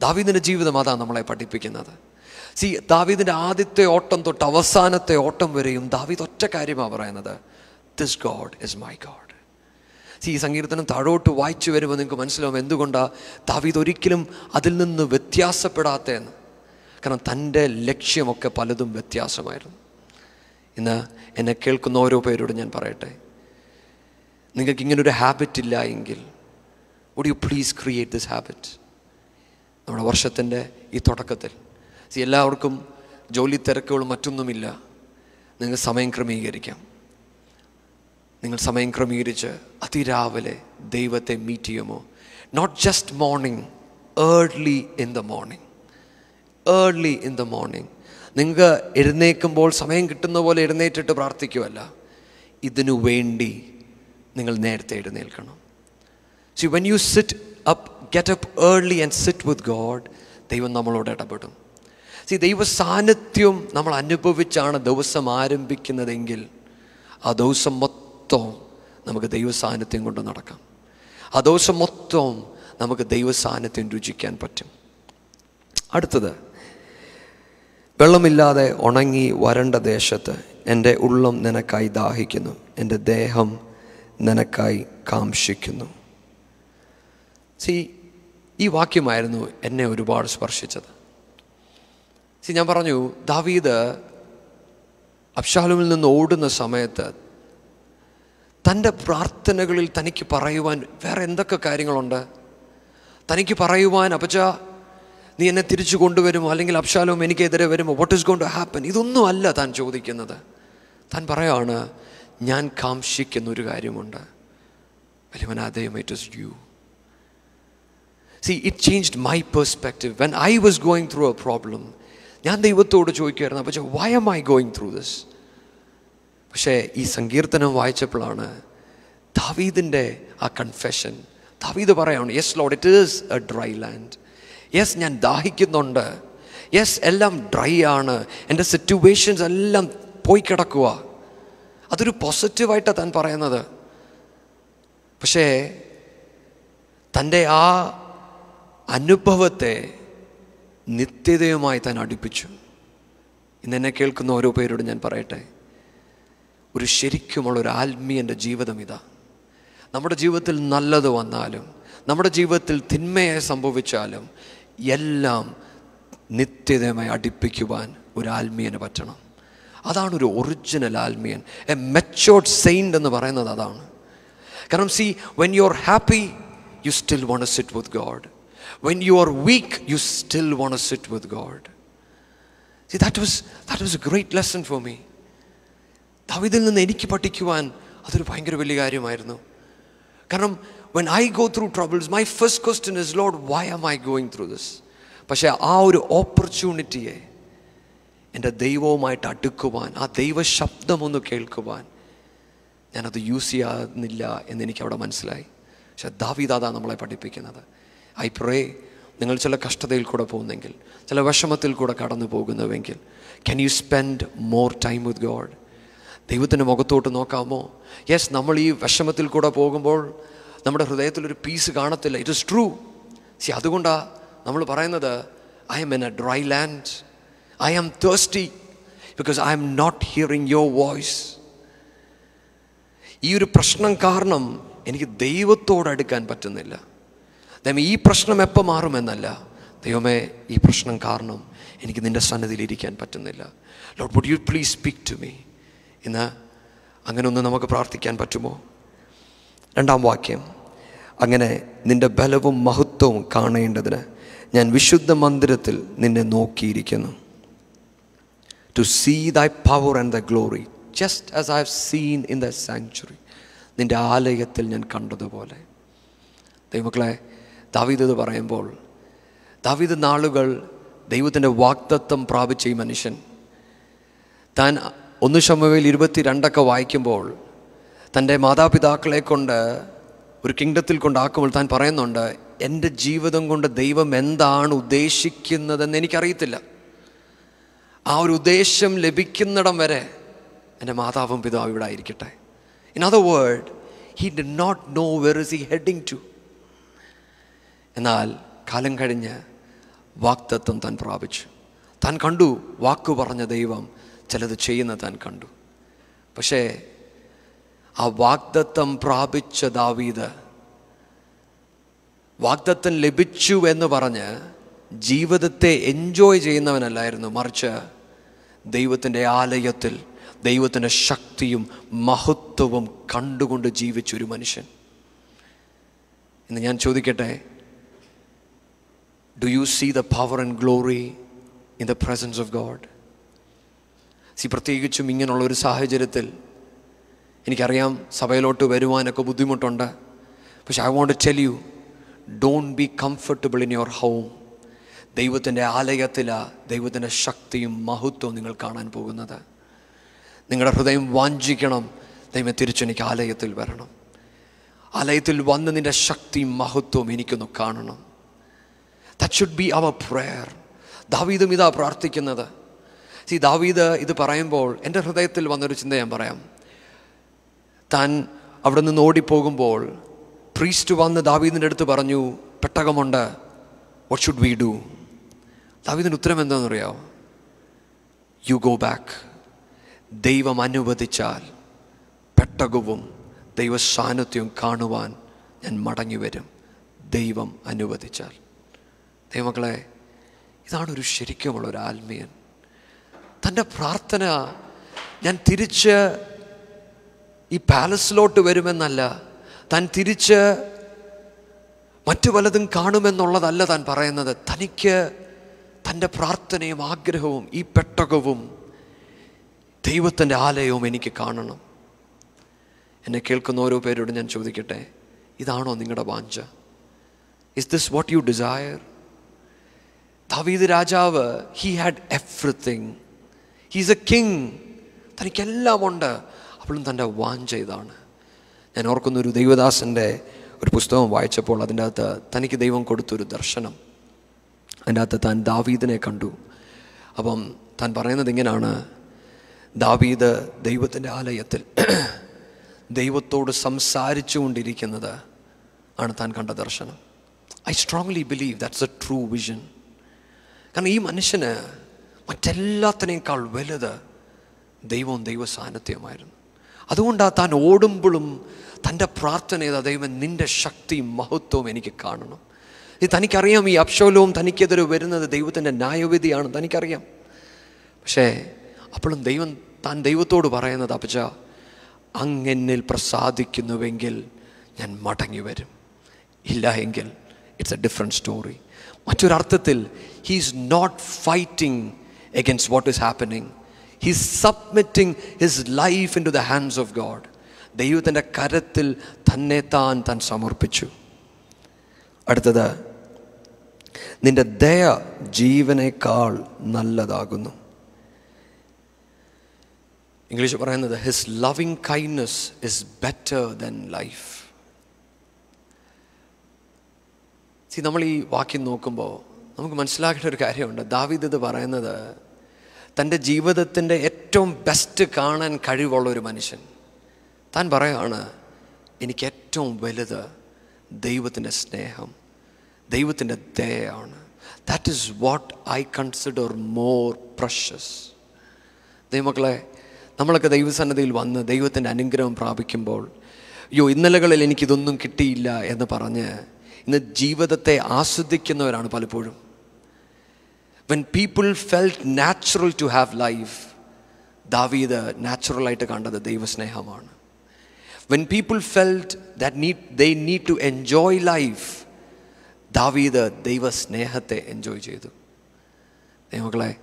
ദാവീദിന്റെ ജീവിതം അതാണ് നമ്മളെ പഠിപ്പിക്കുന്നത്. സി ദാവീദിന്റെ ആദ്യത്തെ ഓട്ടം തൊട്ട് അവസാനത്തെ ഓട്ടം വരെയും ദാവീദ് ഒറ്റ കാര്യമാണ് പറയുന്നത് this God is my God see ഈ സങ്കീർത്തനം താഴോട്ട് വായിച്ചു വരുമ്പോൾ നിങ്ങൾക്ക് മനസ്സിലാവും എന്തുകൊണ്ടാണ് ദാവീദ് ഒരിക്കലും അതിൽ നിന്ന് വ്യത്യാസപ്പെടാത്തതെന്ന്. കാരണം തന്റെ ലക്ഷ്യമൊക്കെ പലതും വ്യത്യാസമായിരുന്നു. ഇന്ന് എന്നെ കേൾക്കുന്ന ഓരോ പേരോട് ഞാൻ പറയട്ടെ. നിങ്ങൾക്ക് ഇങ്ങനൊരു ഹാബിറ്റ് ഇല്ല എങ്കിൽ would you please create this habit നമ്മുടെ വർഷത്തിന്റെ ഈ തുടക്കത്തിൽ. എല്ലാവർക്കും ജോലി തിരക്കുകളും മറ്റൊന്നുമില്ല. നിങ്ങൾ സമയം ക്രമീകരിക്കാം. നിങ്ങൾ സമയം ക്രമീകരിച്ച് അതിരാവിലെ ദൈവത്തെ മീറ്റ് ചെയ്യുമോ? Not just morning early in the morning early in the morning നിങ്ങൾക്ക് എഴുന്നേൽക്കുമ്പോൾ സമയം കിട്ടുന്ന പോലെ എഴുന്നേറ്റിട്ട് പ്രാർത്ഥിക്കുമല്ല ഇതിനു വേണ്ടി നിങ്ങൾ നേരത്തെ എഴുന്നേൽക്കണം. See when you sit up get up early and sit with God ദൈവം നമ്മളോട് ഇടപെടും. സി ദൈവ സാന്നിധ്യം നമ്മൾ അനുഭവിച്ചാണ് ദിവസം ആരംഭിക്കുന്നതെങ്കിൽ ആ ദിവസം മൊത്തം നമുക്ക് ദൈവ സാന്നിധ്യം കൊണ്ട് നടക്കാം. ആ ദിവസം മൊത്തം നമുക്ക് ദൈവ സാന്നിധ്യം രുചിക്കാൻ പറ്റും. അടുത്തത് വെള്ളമില്ലാതെ ഉണങ്ങി വരണ്ട ദേശത്ത് എന്റെ ഉള്ളം നിനക്കായി ദാഹിക്കുന്നു. എന്റെ ദേഹം നിനക്കായി കാംക്ഷിക്കുന്നു. സി ഈ വാക്യമായിരുന്നു എന്നെ ഒരുപാട് സ്പർശിച്ചത്. സി ഞാൻ പറഞ്ഞു ദാവീദ് അബ്ഷാലുമിൽ നിന്ന് ഓടുന്ന സമയത്ത് തന്റെ പ്രാർത്ഥനകളിൽ തനിക്ക് പറയുവാൻ വേറെ എന്തൊക്കെ കാര്യങ്ങളുണ്ട്? തനിക്ക് പറയുവാൻ അപ്പച്ച നീ എന്നെ തിരിച്ചു കൊണ്ടുവരുമോ? അല്ലെങ്കിൽ അബ്ഷാലും എനിക്കെതിരെ വരുമോ? What is gone to happen ഇതൊന്നും അല്ല താൻ ചോദിക്കുന്നത്. താൻ പറയാണ് ഞാൻ കാംഷിക്കുന്ന ഒരു കാര്യമുണ്ട്. വലിയവനാദയം it is you see it changed my perspective when I was going through a problem ഞാൻ ദൈവത്തോട് ചോദിക്കുമായിരുന്നു പക്ഷേ why am I going through this പക്ഷേ ഈ സങ്കീർത്തനം വായിച്ചപ്പോഴാണ് ദാവീദിന്റെ ആ കൺഫെഷൻ ദാവീദ് പറയാണ് yes Lord it is a dry land yes ഞാൻ ദാഹിക്കുന്നുണ്ട്. യെസ് എല്ലാം ഡ്രൈ ആണ്. എന്റെ സിറ്റുവേഷൻസ് എല്ലാം പോയി കിടക്കുക അതൊരു പോസിറ്റീവായിട്ടാണ് താൻ പറയുന്നത്. പക്ഷേ തന്റെ ആ അനുഭവത്തെ നിത്യതയുമായി താൻ അടുപ്പിച്ചു. ഇന്ന് എന്നെ കേൾക്കുന്ന ഓരോ പേരോടും ഞാൻ പറയട്ടെ. ഒരു ശരിക്കുമുള്ള ഒരു ആത്മീയന്റെ ജീവിതം ഇതാ. നമ്മുടെ ജീവിതത്തിൽ നല്ലത് വന്നാലും നമ്മുടെ ജീവിതത്തിൽ തിന്മയെ സംഭവിച്ചാലും എല്ലാം നിത്യതയുമായി അടുപ്പിക്കുവാൻ ഒരു ആത്മീയന് പറ്റണം. അതാണ് ഒരു ഒറിജിനൽ ആത്മീയൻ എ മെച്ചോർഡ് സെയിന്റ് എന്ന് പറയുന്നത് അതാണ്. കാരണം see when you are happy you still want sit with God when you are weak you still want sit with God see that was that was a great lesson for me ദാവിദിൽ നിന്ന് എനിക്ക് പഠിക്കുവാൻ അതൊരു ഭയങ്കര വലിയ കാര്യമായിരുന്നു. കാരണം when I go through troubles my first question is Lord why am I going through this പക്ഷേ ആ ഒരു ഓപ്പർച്യൂണിറ്റിയെ എന്റെ ദൈവവുമായിട്ട് അടുക്കുവാൻ ആ ദൈവ ശബ്ദമൊന്ന് കേൾക്കുവാൻ ഞാനത് യൂസ് ചെയ്യാന്നില്ല എന്നെനിക്ക് അവിടെ മനസ്സിലായി. പക്ഷെ ദാവീദ് അതാ നമ്മളെ പഠിപ്പിക്കുന്നത്. ഐ പ്രേ നിങ്ങൾ ചില കഷ്ടതയിൽ കൂടെ പോകുന്നെങ്കിൽ ചില വിഷമത്തിൽ കൂടെ കടന്നു പോകുന്നുവെങ്കിൽ can you spend more time with God ദൈവത്തിന്റെ മുഖത്തോട്ട് നോക്കാമോ? യെസ് നമ്മൾ ഈ വിഷമത്തിൽ കൂടെ പോകുമ്പോൾ നമ്മുടെ ഹൃദയത്തിലൊരു പീസ് കാണത്തില്ല. ഇറ്റ് ഇസ് ട്രൂ സി അതുകൊണ്ടാണ് നമ്മൾ പറയുന്നത് I am in a dry land I am thirsty because I am not hearing your voice ഈ ഒരു പ്രശ്നം കാരണം എനിക്ക് ദൈവത്തോട് അടുക്കാൻ പറ്റുന്നില്ല. ദൈവം ഈ പ്രശ്നം എപ്പോൾ മാറുമെന്നല്ല. ദൈവമേ ഈ പ്രശ്നം കാരണം എനിക്ക് നിന്റെ സന്നദ്ധിയിലിരിക്കാൻ പറ്റുന്നില്ല. Lord would you please speak to me ഇന്ന് അങ്ങനെ ഒന്ന് നമുക്ക് പ്രാർത്ഥിക്കാൻ പറ്റുമോ? രണ്ടാം വാക്യം. അങ്ങനെ നിന്റെ ബലവും മഹത്വവും കാണേണ്ടതിന് ഞാൻ വിശുദ്ധ മന്ദിരത്തിൽ നിന്നെ നോക്കിയിരിക്കുന്നു. To see thy power and the glory just as I have seen in the sanctuary നിന്റെ ആലയത്തിൽ ഞാൻ കണ്ടതുപോലെ. ദൈവമക്കളെ ദാവീദ് ഇത് പറയുമ്പോൾ ദാവീദ് നാളുകൾ ദൈവത്തിന്റെ വാക്തത്വം പ്രാപിച്ച ഈ മനുഷ്യൻ. താൻ ഒന്ന് ശമവേൽ ഇരുപത്തി രണ്ടൊക്കെ വായിക്കുമ്പോൾ തന്റെ മാതാപിതാക്കളെ കൊണ്ട് ഒരു കിങ്ഡത്തിൽ കൊണ്ടാക്കുമ്പോൾ താൻ പറയുന്നുണ്ട് എന്റെ ജീവിതം കൊണ്ട് ദൈവം എന്താണ് ഉദ്ദേശിക്കുന്നതെന്ന് എനിക്കറിയത്തില്ല. ആ ഒരു ഉദ്ദേശം ലഭിക്കുന്നിടം വരെ എന്റെ മാതാവും പിതാവും ഇവിടെ ആയിരിക്കട്ടെ. In other word he did not know where is he heading to എന്നാൽ കാലം കഴിഞ്ഞ് വാക്തത്വം താൻ പ്രാപിച്ചു. താൻ കണ്ടു വാക്കു പറഞ്ഞ ദൈവം ചിലത് ചെയ്യുന്ന താൻ കണ്ടു. പക്ഷേ ആ വാഗ്ദത്തം പ്രാപിച്ച ദാവീദ് വാഗ്ദത്തം ലഭിച്ചു എന്ന് പറഞ്ഞ് ജീവിതത്തെ എൻജോയ് ചെയ്യുന്നവനല്ലായിരുന്നു. മറിച്ച് ദൈവത്തിന്റെ ആലയത്തിൽ ദൈവത്തിന്റെ ശക്തിയും മഹത്വവും കണ്ടുകൊണ്ട് ജീവിച്ചൊരു മനുഷ്യൻ. ഇന്ന് ഞാൻ ചോദിക്കട്ടെ do you see the power and glory in the presence of God see പ്രത്യേകിച്ചും ഇങ്ങനെയുള്ള ഒരു സാഹചര്യത്തിൽ എനിക്കറിയാം സഭയിലോട്ട് വരുവാനൊക്കെ ബുദ്ധിമുട്ടുണ്ട്. പക്ഷെ I want tell you don't be comfortable in your home ദൈവത്തിന്റെ ആലയത്തിലാണ് ദൈവത്തിന്റെ ശക്തിയും മഹത്വവും നിങ്ങൾ കാണാൻ പോകുന്നത്. നിങ്ങളുടെ ഹൃദയം വാഞ്ചിക്കണം. ദൈവം തിരിച്ചെനിക്ക് ആലയത്തിൽ വരണം. ആലയത്തിൽ വന്ന് നിന്റെ ശക്തിയും മഹത്വവും എനിക്കൊന്ന് കാണണം. That should be our prayer ദാവീദും ഇതാ പ്രാർത്ഥിക്കുന്നത്. സി ദാവീദ് ഇത് പറയുമ്പോൾ എന്റെ ഹൃദയത്തിൽ വന്നൊരു ചിന്ത ഞാൻ പറയാം. താൻ അവിടെ നിന്ന് ഓടിപ്പോകുമ്പോൾ പ്രീസ്റ്റ് വന്ന് ദാവീദിന്റെ അടുത്ത് പറഞ്ഞു പെട്ടകമുണ്ട്. വാട്ട് ഷുഡ് വി ഡു ദാവീദിന്റെ ഉത്തരം എന്താണെന്നറിയാമോ യു ഗോ ബാക്ക് ദൈവം അനുവദിച്ചാൽ പെട്ടകവും ദൈവസാന്നിധ്യവും കാണുവാൻ ഞാൻ മടങ്ങി വരും ദൈവം അനുവദിച്ചാൽ. ദൈവമക്കളെ ഇതാണ് ഒരു ശരിക്കുമുള്ള ഒരു ആത്മീയൻ. തന്റെ പ്രാർത്ഥന ഞാൻ തിരിച്ച് ഈ പാലസിലോട്ട് വരുമെന്നല്ല താൻ തിരിച്ച് മറ്റു പലതും കാണുമെന്നുള്ളതല്ല താൻ പറയുന്നത്. തനിക്ക് തന്റെ പ്രാർത്ഥനയും ആഗ്രഹവും ഈ പെട്ടകവും ദൈവത്തിന്റെ ആലയവും എനിക്ക് കാണണം. എന്നെ കേൾക്കുന്ന ഓരോ പേരോട് ഞാൻ ചോദിക്കട്ടെ ഇതാണോ നിങ്ങളുടെ വാഞ്ച? Is this what you desire ദാവീദ് രാജാവ് he had everything he's a king തനിക്കെല്ലാം ഉണ്ട് അപ്പോഴും തന്റെ വാഞ്ച ഇതാണ് ഞാൻ ഓർക്കുന്ന ഒരു ദൈവദാസന്റെ ഒരു പുസ്തകം വായിച്ചപ്പോൾ അതിന്റെ അകത്ത് തനിക്ക് ദൈവം കൊടുത്തൊരു ദർശനം. അതിന്റെ അകത്ത് താൻ ദാവീദിനെ കണ്ടു. അപ്പം താൻ പറയുന്നത് ഇങ്ങനെയാണ് ദാവീദ് ദൈവത്തിന്റെ ആലയത്തിൽ ദൈവത്തോട് സംസാരിച്ചു കൊണ്ടിരിക്കുന്നത് ആണ് താൻ കണ്ട ദർശനം. I strongly believe that's a true vision കാരണം ഈ മനുഷ്യന് മറ്റെല്ലാത്തിനേക്കാൾ വലുത് ദൈവവും ദൈവ സാന്നിധ്യമായിരുന്നു അതുകൊണ്ടാണ് താൻ ഓടുമ്പോഴും തന്റെ പ്രാർത്ഥന ചെയ്ത ദൈവം നിന്റെ ശക്തിയും മഹത്വവും എനിക്ക് കാണണം. ഇത് തനിക്കറിയാം ഈ അപ്ശോലവും തനിക്കെതിരെ വരുന്നത് ദൈവത്തിന്റെ ന്യായവിധിയാണ് തനിക്കറിയാം. പക്ഷേ അപ്പോഴും ദൈവം താൻ ദൈവത്തോട് പറയുന്നത് അപ്പച്ച അങ്ങെന്നിൽ പ്രസാദിക്കുന്നുവെങ്കിൽ ഞാൻ മടങ്ങി വരും ഇല്ല എങ്കിൽ ഇറ്റ്സ് എ ഡിഫറെന്റ് സ്റ്റോറി മറ്റൊരർത്ഥത്തിൽ he's not fighting against what is happening he's submitting his life into the hands of God ദൈവത്തിന്റെ കരത്തിൽ തന്നെ താൻ താൻ സമർപ്പിച്ചു. അടുത്തത് നിന്റെ ദയ ജീവനേക്കാൾ നല്ലതാകുന്നു. ഇംഗ്ലീഷ് പറയുന്നത് his loving kindness is better than life see നമ്മൾ ഈ വാക്യം നോക്കുമ്പോൾ നമുക്ക് മനസ്സിലാക്കേണ്ട ഒരു കാര്യമുണ്ട്. ദാവിദ് ഇത് പറയുന്നത് തന്റെ ജീവിതത്തിന്റെ ഏറ്റവും ബെസ്റ്റ് കാണാൻ കഴിവുള്ള ഒരു മനുഷ്യൻ. താൻ പറയുകയാണ് എനിക്ക് ഏറ്റവും വലുത് ദൈവത്തിന്റെ സ്നേഹം ദൈവത്തിന്റെ ദയാണ് that is what I consider more precious ദൈവമക്കളെ നമ്മളൊക്കെ ദൈവസന്നദ്ധയിൽ വന്ന് ദൈവത്തിന്റെ അനുഗ്രഹം പ്രാപിക്കുമ്പോൾ അയ്യോ ഇന്നലകളിൽ എനിക്കിതൊന്നും കിട്ടിയില്ല എന്ന് പറഞ്ഞ് ഇന്ന് ജീവിതത്തെ ആസ്വദിക്കുന്നവരാണ് പലപ്പോഴും. When people felt natural to have life ദാവീദ് നാച്ചുറലായിട്ട് കണ്ടത് ദൈവസ്നേഹമാണ്. When people felt that need they need to enjoy life ദാവീദ് ദൈവസ്നേഹത്തെ എൻജോയ് ചെയ്തു. ദൈവങ്ങളെ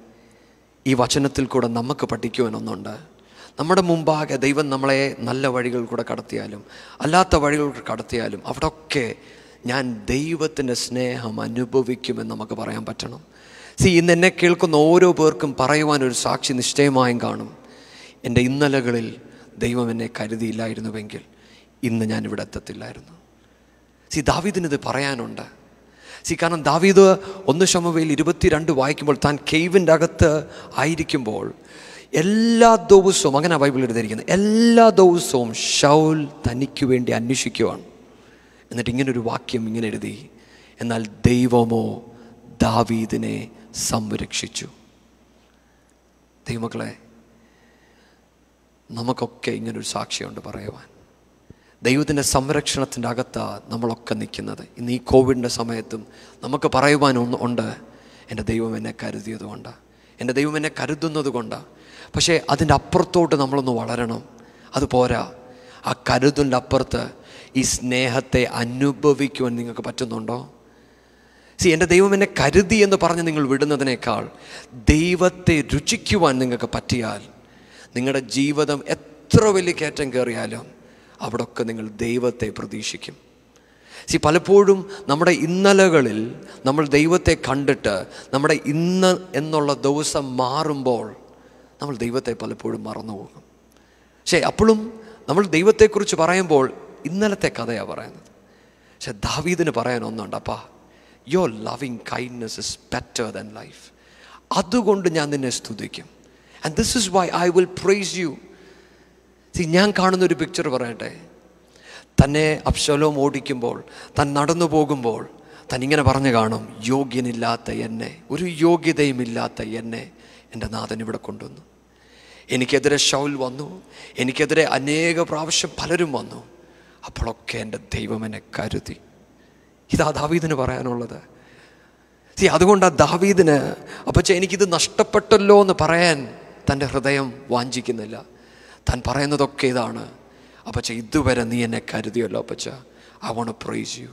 ഈ വചനത്തിൽ കൂടെ നമുക്ക് പഠിക്കുവാനൊന്നുണ്ട്. നമ്മുടെ മുമ്പാകെ ദൈവം നമ്മളെ നല്ല വഴികൾ കൂടെ കടത്തിയാലും അല്ലാത്ത വഴികൾ കടത്തിയാലും അവിടെയൊക്കെ ഞാൻ ദൈവത്തിന്റെ സ്നേഹം അനുഭവിക്കുമെന്ന് നമുക്ക് പറയാൻ പറ്റണം. സി ഇന്ന് എന്നെ കേൾക്കുന്ന ഓരോ പേർക്കും പറയുവാനൊരു സാക്ഷി നിശ്ചയമായും കാണും. എന്റെ ഇന്നലകളിൽ ദൈവം എന്നെ കരുതിയില്ലായിരുന്നുവെങ്കിൽ ഇന്ന് ഞാൻ ഇവിടെ എത്തത്തില്ലായിരുന്നു. സി ദാവീദിനിത് പറയാനുണ്ട്. സി കാരണം ദാവീദ് ഒന്ന് ശമവയിൽ ഇരുപത്തിരണ്ട് വായിക്കുമ്പോൾ താൻ കെയ്വിന്റെ അകത്ത് ആയിരിക്കുമ്പോൾ എല്ലാ ദിവസവും അങ്ങനെ ബൈബിൾ എഴുതിയിരിക്കുന്നത് എല്ലാ ദിവസവും ഷൗൽ തനിക്ക് വേണ്ടി അന്വേഷിക്കുവാണ്. എന്നിട്ട് ഇങ്ങനൊരു വാക്യം ഇങ്ങനെ എഴുതി എന്നാൽ ദൈവമോ ദാവീദിനെ സംരക്ഷിച്ചു. ദൈവമക്കളെ നമുക്കൊക്കെ ഇങ്ങനൊരു സാക്ഷിയുണ്ട് പറയുവാൻ. ദൈവത്തിന്റെ സംരക്ഷണത്തിന്റെ അകത്താണ് നമ്മളൊക്കെ നിൽക്കുന്നത്. ഇന്ന് ഈ കോവിഡിന്റെ സമയത്തും നമുക്ക് പറയുവാൻ ഒന്ന് ഉണ്ട് എന്റെ ദൈവം എന്നെ കരുതിയത് കൊണ്ട്. എന്റെ ദൈവം എന്നെ കരുതുന്നത് കൊണ്ടാണ് പക്ഷേ അതിന്റെ അപ്പുറത്തോട്ട് നമ്മളൊന്ന് വളരണം. അതുപോരാ. ആ കരുതലിന്റെ അപ്പുറത്ത് ഈ സ്നേഹത്തെ അനുഭവിക്കുവാൻ നിങ്ങൾക്ക് പറ്റുന്നുണ്ടോ? സി എന്റെ ദൈവം എന്നെ കരുതി എന്ന് പറഞ്ഞ് നിങ്ങൾ വിടുന്നതിനേക്കാൾ ദൈവത്തെ രുചിക്കുവാൻ നിങ്ങൾക്ക് പറ്റിയാൽ നിങ്ങളുടെ ജീവിതം എത്ര വലിയ കയറ്റം കയറിയാലും അവിടൊക്കെ നിങ്ങൾ ദൈവത്തെ പ്രതീക്ഷിക്കും. സി പലപ്പോഴും നമ്മുടെ ഇന്നലകളിൽ നമ്മൾ ദൈവത്തെ കണ്ടിട്ട് നമ്മുടെ ഇന്ന് എന്നുള്ള ദിവസം മാറുമ്പോൾ നമ്മൾ ദൈവത്തെ പലപ്പോഴും മറന്നു പോകും പക്ഷേ അപ്പോഴും നമ്മൾ ദൈവത്തെക്കുറിച്ച് പറയുമ്പോൾ ഇന്നലത്തെ കഥയാണ് പറയുന്നത്. പക്ഷെ ദാവീദിന് പറയാൻ ഒന്നുണ്ട് അപ്പാ your loving kindness is better than life അതുകൊണ്ട് ഞാൻ നിന്നെ സ്തുതിക്കും. And this is why I will praise you see ഞാൻ കാണുന്നൊരു പിക്ചർ പറയട്ടെ. തന്നെ അപ്ശലോം ഓടിക്കുമ്പോൾ തൻ നടന്നു പോകുമ്പോൾ താൻ ഇങ്ങനെ പറഞ്ഞു കാണും യോഗ്യനില്ലാത്ത എന്നെ ഒരു യോഗ്യതയുമില്ലാത്ത എന്നെ എന്റെ നാഥൻ ഇവിടെ കൊണ്ടുവന്നു. എനിക്കെതിരെ ഷൗൽ വന്നു. എനിക്കെതിരെ അനേക പ്രാവശ്യം പലരും വന്നു. അപ്പോഴൊക്കെ എന്റെ ദൈവം എന്നെ കരുതി. ഇതാ ദാവീദിന് പറയാനുള്ളത്. സി അതുകൊണ്ടാണ് ദാവീദിന് അപ്പച്ച എനിക്കിത് നഷ്ടപ്പെട്ടല്ലോ എന്ന് പറയാൻ തന്റെ ഹൃദയം വാഞ്ചിക്കുന്നില്ല. താൻ പറയുന്നതൊക്കെ ഇതാണ്. അപ്പച്ച ഇതുവരെ നീ എന്നെ കരുതിയല്ലോ അപ്പച്ച. I want praise you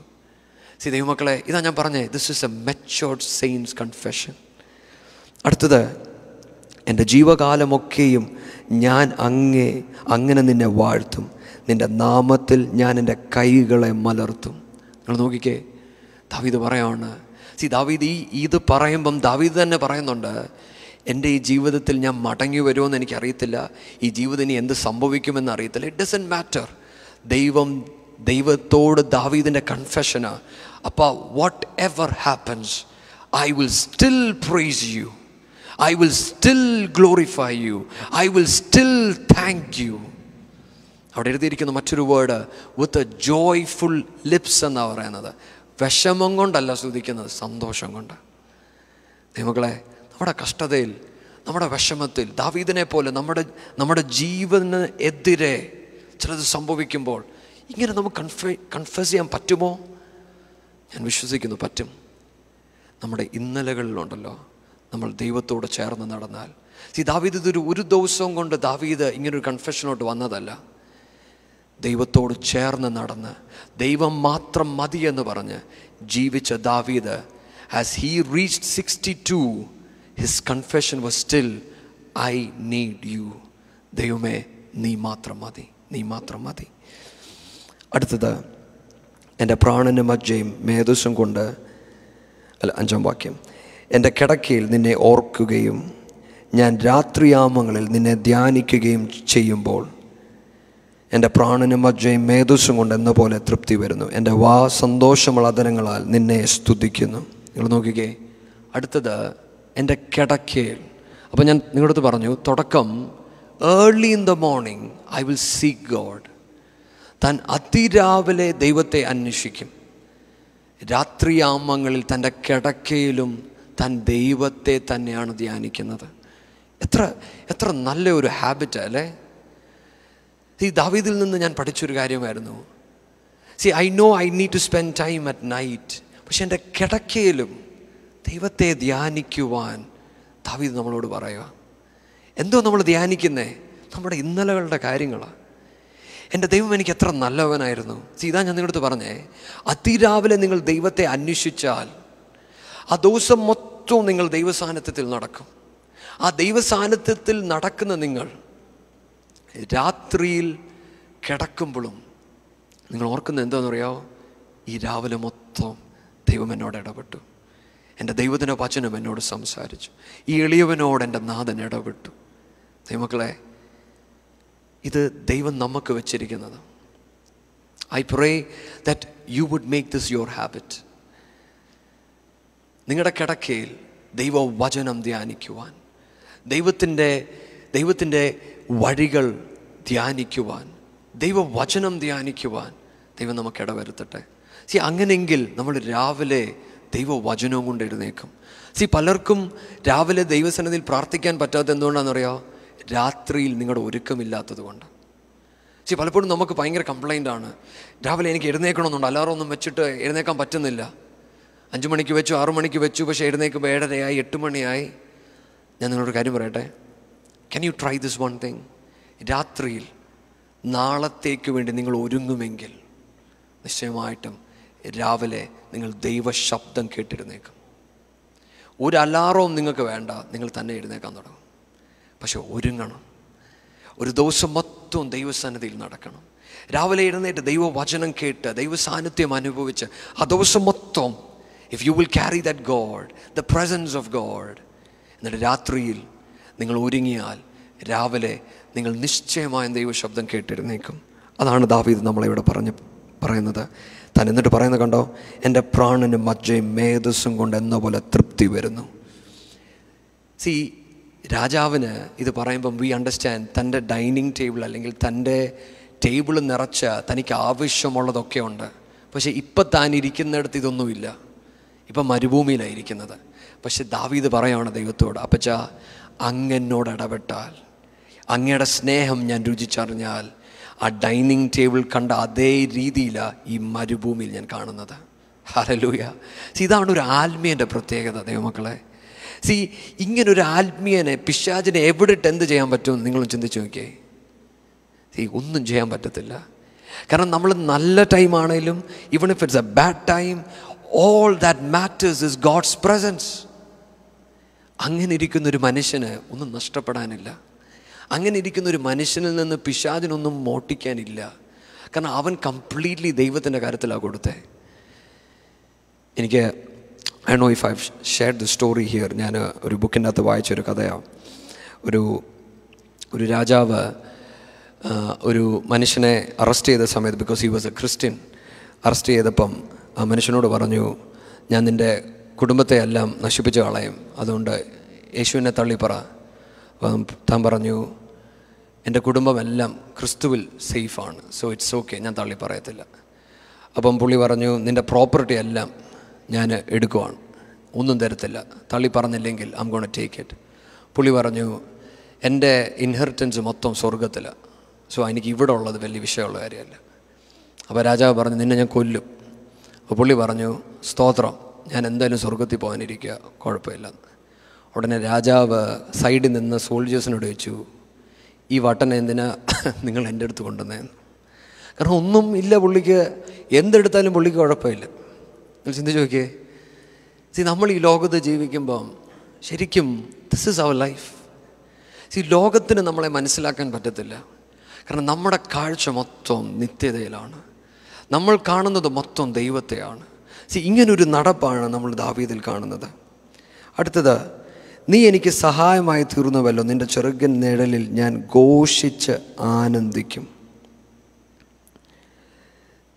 see ദൈവമക്കളെ ഇതാ ഞാൻ പറഞ്ഞേ this is a matured saint's confession അടുത്തത് എന്റെ ജീവകാലമൊക്കെയും ഞാൻ അങ്ങേ അങ്ങനെ നിന്നെ വാഴ്ത്തും. നിന്റെ നാമത്തിൽ ഞാൻ എന്റെ കൈകളെ മലർത്തും. നിങ്ങൾ നോക്കിക്കേ ദാവീദ് പറയാണ്. സി ദാവീദ് ഈ ഇത് പറയുമ്പം ദാവീദ് തന്നെ പറയുന്നുണ്ട് എന്റെ ഈ ജീവിതത്തിൽ ഞാൻ മടങ്ങി വരുമെന്ന് എനിക്കറിയത്തില്ല. ഈ ജീവിതം ഇനി എന്ത് സംഭവിക്കുമെന്ന് അറിയത്തില്ല. ഇറ്റ് ഡസൻ മാറ്റർ ദൈവം ദൈവത്തോട് ദാവീദിന്റെ കൺഫെഷന് അപ്പോൾ whatever happens I will still praise you I will still glorify you I will still thank you അവിടെ എഴുതിയിരിക്കുന്ന മറ്റൊരു word with a joyful lips എന്നാണ് പറയുന്നത്. വിഷമം കൊണ്ടല്ല സ്തുതിക്കുന്നത് സന്തോഷം കൊണ്ട്. നിങ്ങളെ നമ്മുടെ കഷ്ടതയിൽ നമ്മുടെ വിഷമത്തിൽ ദാവീദിനെ പോലെ നമ്മുടെ നമ്മുടെ ജീവന് എതിരെ ചിലത് സംഭവിക്കുമ്പോൾ ഇങ്ങനെ നമുക്ക് കൺഫേ കൺഫ്യസ് ചെയ്യാൻ പറ്റുമോ? ഞാൻ വിശ്വസിക്കുന്നു പറ്റും. നമ്മുടെ ഇന്നലകളിലുണ്ടല്ലോ നമ്മൾ ദൈവത്തോട് ചേർന്ന് നടന്നാൽ. സി ദാവീദ് ഇതൊരു ഒരു ദിവസവും കൊണ്ട് ദാവീദ് ഇങ്ങനൊരു കൺഫെഷനോട്ട് വന്നതല്ല. ദൈവത്തോട് ചേർന്ന് നടന്ന് ദൈവം മാത്രം മതി എന്ന് പറഞ്ഞ് ജീവിച്ച ദാവീദ് as he reach sixty two his confession was still I need you ദൈവമേ നീ മാത്രം മതി നീ മാത്രം മതി. അടുത്തത് എന്റെ പ്രാണനും മജ്ജയും മേധസ്സും കൊണ്ട് അല്ല അഞ്ചാം വാക്യം. എന്റെ കിടക്കയിൽ നിന്നെ ഓർക്കുകയും ഞാൻ രാത്രിയാമങ്ങളിൽ നിന്നെ ധ്യാനിക്കുകയും ചെയ്യുമ്പോൾ എന്റെ പ്രാണനും മജ്ജയും മേധസ്സും കൊണ്ട് എന്ന പോലെ തൃപ്തി വരുന്നു. എന്റെ വാ സന്തോഷമുള്ള അതരങ്ങളാൽ നിന്നെ സ്തുതിക്കുന്നു. നിങ്ങൾ നോക്കിക്കേ അടുത്തത് എന്റെ കിടക്കയിൽ. അപ്പോൾ ഞാൻ നിങ്ങളടുത്ത് പറഞ്ഞു തുടക്കം early in the morning I will see God താൻ അതിരാവിലെ ദൈവത്തെ അന്വേഷിക്കും. രാത്രിയാമങ്ങളിൽ തന്റെ കിടക്കയിലും താൻ ദൈവത്തെ തന്നെയാണ് ധ്യാനിക്കുന്നത്. എത്ര എത്ര നല്ല ഒരു ഹാബിറ്റ് അല്ലേ? ഈ ദാവീദിൽ നിന്ന് ഞാൻ പഠിച്ചൊരു കാര്യമായിരുന്നു. See I know I need to spend time at night പക്ഷെ എന്റെ കിടക്കയിലും ദൈവത്തെ ധ്യാനിക്കുവാൻ ദാവീദ് നമ്മളോട് പറയുക. എന്തോ നമ്മൾ ധ്യാനിക്കുന്നേ? നമ്മുടെ ഇന്നലകളുടെ കാര്യങ്ങളാണ് എന്റെ ദൈവം എനിക്ക് എത്ര നല്ലവനായിരുന്നു. സീതാ ഞാൻ നിങ്ങളടുത്ത് പറഞ്ഞേ. അതിരാവിലെ നിങ്ങൾ ദൈവത്തെ അന്വേഷിച്ചാൽ ആ ദിവസം മൊത്തവും നിങ്ങൾ ദൈവസാന്നിധ്യത്തിൽ നടക്കും. ആ ദൈവസാന്നിധ്യത്തിൽ നടക്കുന്ന നിങ്ങൾ രാത്രിയിൽ കിടക്കുമ്പോഴും നിങ്ങൾ ഓർക്കുന്നത് എന്താണെന്ന് അറിയാമോ ഈ രാവിലെ മൊത്തം ദൈവം എന്നോട് ഇടപെട്ടു. എന്റെ ദൈവത്തിന്റെ വചനം എന്നോട് സംസാരിച്ചു. ഈ എളിയവനോട് എന്റെ നാഥൻ ഇടപെട്ടു. ദൈവമക്കളെ ഇത് ദൈവം നമുക്ക് വെച്ചിരിക്കുന്നത്. I pray that you would make this your habit നിങ്ങളുടെ കിടക്കയിൽ ദൈവവചനം ധ്യാനിക്കുവാൻ ദൈവത്തിന്റെ ദൈവത്തിന്റെ വഴികൾ ധ്യാനിക്കുവാൻ ദൈവവചനം ധ്യാനിക്കുവാൻ ദൈവം നമുക്ക് ഇടവരുത്തട്ടെ. സി അങ്ങനെയെങ്കിൽ നമ്മൾ രാവിലെ ദൈവവചനവും കൊണ്ട് എഴുന്നേക്കും സി പലർക്കും രാവിലെ ദൈവസന്നിധിയിൽ പ്രാർത്ഥിക്കാൻ പറ്റാത്ത എന്തുകൊണ്ടാണെന്നറിയോ? രാത്രിയിൽ നിങ്ങളുടെ ഒരുക്കമില്ലാത്തത് കൊണ്ട് സി പലപ്പോഴും നമുക്ക് ഭയങ്കര കംപ്ലൈന്റ് ആണ്. രാവിലെ എനിക്ക് എഴുന്നേക്കണമെന്നുണ്ട് അലാറം ഒന്നും വെച്ചിട്ട് എഴുന്നേക്കാൻ പറ്റുന്നില്ല. അഞ്ച് മണിക്ക് വെച്ചു ആറു മണിക്ക് വെച്ചു പക്ഷേ എഴുന്നേക്കുമ്പോൾ ഏഴരയായി എട്ട് മണിയായി. ഞാൻ നിങ്ങളൊരു കാര്യം പറയട്ടെ? Can you try this one thing രാത്രിയിൽ നാളത്തേക്ക് വേണ്ടി നിങ്ങൾ ഒരുങ്ങുമെങ്കിൽ നിശ്ചയമായിട്ടും രാവിലെ നിങ്ങൾ ദൈവശബ്ദം കേട്ടിരുന്നേക്കും. ഒരു അലാറവും നിങ്ങൾക്ക് വേണ്ട നിങ്ങൾ തന്നെ എഴുന്നേക്കാൻ തുടങ്ങും. പക്ഷെ ഒരുങ്ങണം. ഒരു ദിവസം മൊത്തവും ദൈവസന്നിധിയിൽ നടക്കണം. രാവിലെ എഴുന്നേറ്റ് ദൈവവചനം കേട്ട് ദൈവസാന്നിധ്യം അനുഭവിച്ച് ആ ദിവസം മൊത്തം if you will carry that God the presence of God എന്നിട്ട് രാത്രിയിൽ നിങ്ങൾ ഒരുങ്ങിയാൽ രാവിലെ നിങ്ങൾ നിശ്ചയമായും ദൈവശബ്ദം കേട്ടിരുന്നേക്കും. അതാണ് ദാവീദ് നമ്മളിവിടെ പറഞ്ഞ് പറയുന്നത്. താൻ എന്നിട്ട് പറയുന്നത് കണ്ടോ? എന്റെ പ്രാണനും മജ്ജയും മേധസ്സും കൊണ്ട് എന്ന പോലെ തൃപ്തി വരുന്നു. സി രാജാവിന് ഇത് പറയുമ്പം വി അണ്ടർസ്റ്റാൻഡ് തന്റെ ഡൈനിങ് ടേബിൾ അല്ലെങ്കിൽ തന്റെ ടേബിൾ നിറച്ച തനിക്ക് ആവശ്യമുള്ളതൊക്കെ ഉണ്ട്. പക്ഷേ ഇപ്പം താൻ ഇരിക്കുന്നിടത്ത് ഇതൊന്നുമില്ല. ഇപ്പം മരുഭൂമിയിലായിരിക്കുന്നത്. പക്ഷെ ദാവീദ് പറയാണ് ദൈവത്തോട് അപ്പച്ച അങ്ങെന്നോട് ഇടപെട്ടാൽ അങ്ങയുടെ സ്നേഹം ഞാൻ രുചിച്ചറിഞ്ഞാൽ ആ ഡൈനിങ് ടേബിൾ കണ്ട അതേ രീതിയിലാണ് ഈ മരുഭൂമിയിൽ ഞാൻ കാണുന്നത്. ഹലലൂയ ഇതാണ് ഒരു ആത്മീയന്റെ പ്രത്യേകത ദൈവമക്കളെ. സി ഇങ്ങനൊരു ആത്മീയനെ പിശാചിനെ എവിടെ ഇട്ട് എന്ത് ചെയ്യാൻ പറ്റുമെന്ന് നിങ്ങളും ചിന്തിച്ചു നോക്കിയേ. സി ഒന്നും ചെയ്യാൻ പറ്റത്തില്ല. കാരണം നമ്മൾ നല്ല ടൈമാണേലും even if it's a bad time all that matters is God's presence അങ്ങനെ ഇരിക്കുന്ന ഒരു മനുഷ്യന് ഒന്നും നഷ്ടപ്പെടാനില്ല. അങ്ങനെ ഇരിക്കുന്ന ഒരു മനുഷ്യനിൽ നിന്ന് പിശാദിനൊന്നും മോട്ടിക്കാനില്ല. കാരണം അവൻ കംപ്ലീറ്റ്ലി ദൈവത്തിന്റെ കാര്യത്തിലാണ് കൊടുത്തേ. എനിക്ക് I know if I share the story here ഞാൻ ഒരു ബുക്കിന്റെ അകത്ത് വായിച്ചൊരു കഥയാണ് ഒരു ഒരു രാജാവ് ഒരു മനുഷ്യനെ അറസ്റ്റ് ചെയ്ത സമയത്ത് because he was a Christian arrest ചെയ്തപ്പം ആ മനുഷ്യനോട് പറഞ്ഞു ഞാൻ നിന്റെ കുടുംബത്തെ എല്ലാം നശിപ്പിച്ച് കളയും. അതുകൊണ്ട് യേശുവിനെ തള്ളിപ്പറ താൻ പറഞ്ഞു എന്റെ കുടുംബമെല്ലാം ക്രിസ്തുവിൽ സേഫാണ്. സോ ഇറ്റ്സ് ഓക്കെ ഞാൻ തള്ളി പറയത്തില്ല. അപ്പം പുള്ളി പറഞ്ഞു നിന്റെ പ്രോപ്പർട്ടി എല്ലാം ഞാൻ എടുക്കുവാണ്. ഒന്നും തരത്തില്ല. തള്ളി പറഞ്ഞില്ലെങ്കിൽ ഐം ഗോൺ ടേക്ക് ഇറ്റ് പുള്ളി പറഞ്ഞു എന്റെ ഇൻഹെറിറ്റൻസ് മൊത്തം സ്വർഗത്തിലാണ് സോ എനിക്ക് ഇവിടെ ഉള്ളത് വലിയ വിഷയമുള്ള കാര്യമല്ല. അപ്പോൾ രാജാവ് പറഞ്ഞു നിന്നെ ഞാൻ കൊല്ലും. അപ്പോൾ പുള്ളി പറഞ്ഞു സ്തോത്രം ഞാൻ എന്തായാലും സ്വർഗത്തിൽ പോകാനിരിക്കുക കുഴപ്പമില്ല. ഉടനെ രാജാവ് സൈഡിൽ നിന്ന് സോൾജേഴ്സിനോട് ചോദിച്ചു ഈ വട്ടനെ എന്തിനാ നിങ്ങൾ എന്റെ അടുത്ത് കൊണ്ടുവന്നതെന്ന് കാരണം ഒന്നും ഇല്ല പുള്ളിക്ക് എന്തെടുത്താലും പുള്ളിക്ക് കുഴപ്പമില്ല. നിങ്ങൾ ചിന്തിച്ച് നോക്കിയേ. സി നമ്മൾ ഈ ലോകത്ത് ജീവിക്കുമ്പം ശരിക്കും this is our life see ലോകത്തിന് നമ്മളെ മനസ്സിലാക്കാൻ പറ്റത്തില്ല. കാരണം നമ്മുടെ കാഴ്ച മൊത്തം നിത്യതയിലാണ്. നമ്മൾ കാണുന്നത് മൊത്തം ദൈവത്തെയാണ്. സി ഇങ്ങനൊരു നടപ്പാണ് നമ്മൾ ദാവീദിൽ കാണുന്നത്. അടുത്തത് നീ എനിക്ക് സഹായമായി തീർന്നുവല്ലോ. നിന്റെ ചെറുകൻ നിഴലിൽ ഞാൻ ഘോഷിച്ച് ആനന്ദിക്കും.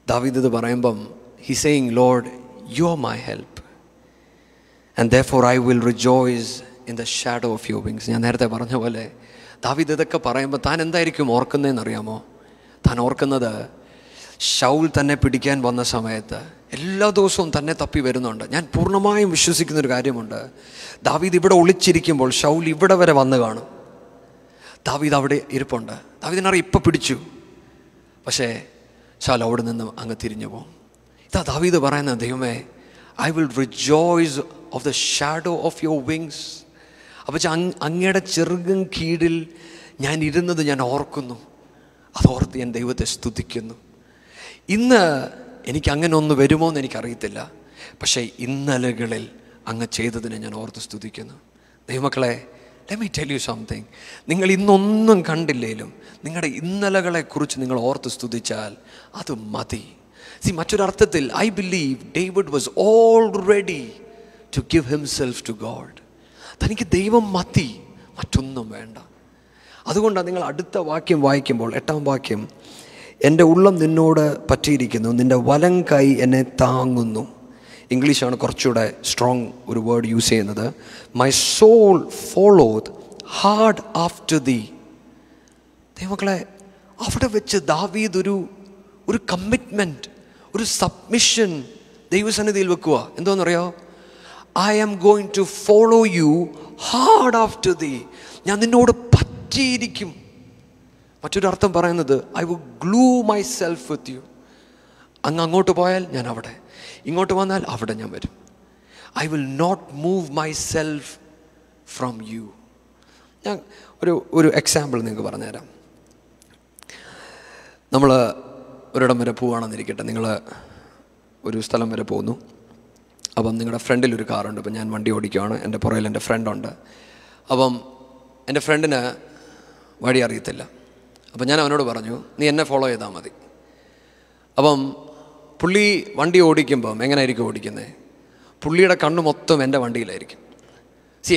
ദാവീദ് ഇത് പറയുമ്പം he saying Lord you are my help and therefore I will rejoice in the shadow of you wings ഞാൻ നേരത്തെ പറഞ്ഞ പോലെ ദാവീദ് ഇതൊക്കെ പറയുമ്പോൾ താൻ എന്തായിരിക്കും ഓർക്കുന്നതെന്ന് അറിയാമോ? താൻ ഓർക്കുന്നത് ഷൗൽ തന്നെ പിടിക്കാൻ വന്ന സമയത്ത് എല്ലാ ദിവസവും തന്നെ തപ്പി വരുന്നുണ്ട്. ഞാൻ പൂർണമായും വിശ്വസിക്കുന്നൊരു കാര്യമുണ്ട്. ദാവീദ് ഇവിടെ ഒളിച്ചിരിക്കുമ്പോൾ ഷൗൽ ഇവിടെ വരെ വന്ന് കാണും. ദാവീദ് അവിടെ ഇരിപ്പുണ്ട്. ദാവീദിനറിയാം ഇപ്പം പിടിച്ചു. പക്ഷേ ശാല അവിടെ നിന്ന് അങ്ങ് തിരിഞ്ഞു പോകും. ഇതാ ദാവീദ് പറയുന്നത് ദൈവമേ I will rejoice of the shadow of your wings അപ്പോൾ അങ് അങ്ങയുടെ ചെറുകും കീഴിൽ ഞാൻ ഇരുന്നത് ഞാൻ ഓർക്കുന്നു. അതോർത്ത് ഞാൻ ദൈവത്തെ സ്തുതിക്കുന്നു. ഇന്ന് എനിക്ക് അങ്ങനെ ഒന്ന് വരുമോ എന്ന് എനിക്കറിയത്തില്ല. പക്ഷേ ഇന്നലകളിൽ അങ്ങ് ചെയ്തതിനെ ഞാൻ ഓർത്ത് സ്തുതിക്കുന്നു. ദൈവമക്കളെ let me tell you something നിങ്ങൾ ഇന്നൊന്നും കണ്ടില്ലേലും നിങ്ങളുടെ ഇന്നലകളെക്കുറിച്ച് നിങ്ങൾ ഓർത്ത് സ്തുതിച്ചാൽ അത് മതി. സി മറ്റൊരർത്ഥത്തിൽ I believe David was already to give himself to God തനിക്ക് ദൈവം മതി മറ്റൊന്നും വേണ്ട. അതുകൊണ്ടാണ് നിങ്ങൾ അടുത്ത വാക്യം വായിക്കുമ്പോൾ എട്ടാം വാക്യം എന്റെ ഉള്ളം നിന്നോട് പറ്റിയിരിക്കുന്നു. നിന്റെ വലം കൈ എന്നെ താങ്ങുന്നു. ഇംഗ്ലീഷാണ് കുറച്ചുകൂടെ സ്ട്രോങ് ഒരു വേർഡ് യൂസ് ചെയ്യുന്നത്. My soul followeth hard after the ദൈവമക്കളെ അവിടെ വെച്ച് ദാവീദ് ഒരു ഒരു കമ്മിറ്റ്മെന്റ് ഒരു സബ്മിഷൻ ദൈവസന്നിധിയിൽ വെക്കുക എന്തോന്നറിയോ? I am going to follow you hard after the ഞാൻ നിന്നോട് പറ്റിയിരിക്കും. മറ്റൊരു അർത്ഥം പറയുന്നത് I would glue myself with you അങ്ങ് അങ്ങോട്ട് പോയാൽ ഞാൻ അവിടെ. ഇങ്ങോട്ട് വന്നാൽ അവിടെ ഞാൻ വരും. I will not move myself from you ഞാൻ ഒരു ഒരു എക്സാമ്പിൾ നിങ്ങൾക്ക് പറഞ്ഞുതരാം. നമ്മൾ ഒരിടം വരെ പോവുകയാണെന്നിരിക്കട്ടെ. നിങ്ങൾ ഒരു സ്ഥലം വരെ പോകുന്നു അപ്പം നിങ്ങളുടെ ഫ്രണ്ടിൽ ഒരു കാറുണ്ട് അപ്പം ഞാൻ വണ്ടി ഓടിക്കുകയാണ് എന്റെ പുറകിൽ എന്റെ ഫ്രണ്ടുണ്ട് അപ്പം എന്റെ ഫ്രണ്ടിന് വഴി അറിയത്തില്ല. അപ്പം ഞാൻ അവനോട് പറഞ്ഞു നീ എന്നെ ഫോളോ ചെയ്താൽ മതി. അപ്പം പുള്ളി വണ്ടി ഓടിക്കുമ്പം എങ്ങനെയായിരിക്കും ഓടിക്കുന്നത് പുള്ളിയുടെ കണ്ണ് മൊത്തം എന്റെ വണ്ടിയിലായിരിക്കും. സി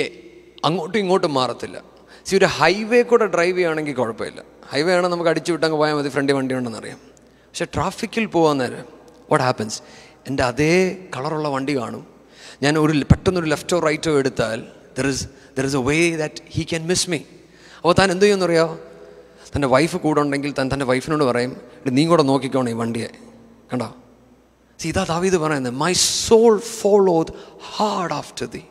അങ്ങോട്ടും ഇങ്ങോട്ടും മാറത്തില്ല. സി ഒരു ഹൈവേ കൂടെ ഡ്രൈവ് ചെയ്യുകയാണെങ്കിൽ കുഴപ്പമില്ല. ഹൈവേ ആണെങ്കിൽ നമുക്ക് അടിച്ചു വിട്ടങ്ങ് പോയാൽ മതി ഫ്രണ്ടി വണ്ടി ഉണ്ടെന്ന് അറിയാം. പക്ഷേ ട്രാഫിക്കിൽ പോകാൻ നേരം വാട്ട് ഹാപ്പൻസ് എന്റെ അതേ കളറുള്ള വണ്ടി കാണും. ഞാൻ ഒരു പെട്ടെന്നൊരു ലെഫ്റ്റോ റൈറ്റോ എടുത്താൽ there is there is a way that he can miss me അപ്പോൾ താൻ എന്ത് ചെയ്യുമെന്നറിയോ? തന്റെ വൈഫ് കൂടെ ഉണ്ടെങ്കിൽ താൻ തന്റെ വൈഫിനോട് പറയും "എടി, നീ കൂടെ നോക്കിക്കോണം ഈ വണ്ടിയെ. കണ്ടോ? സീതാ ദാവീത് പറയുന്നത് my soul follow hard after the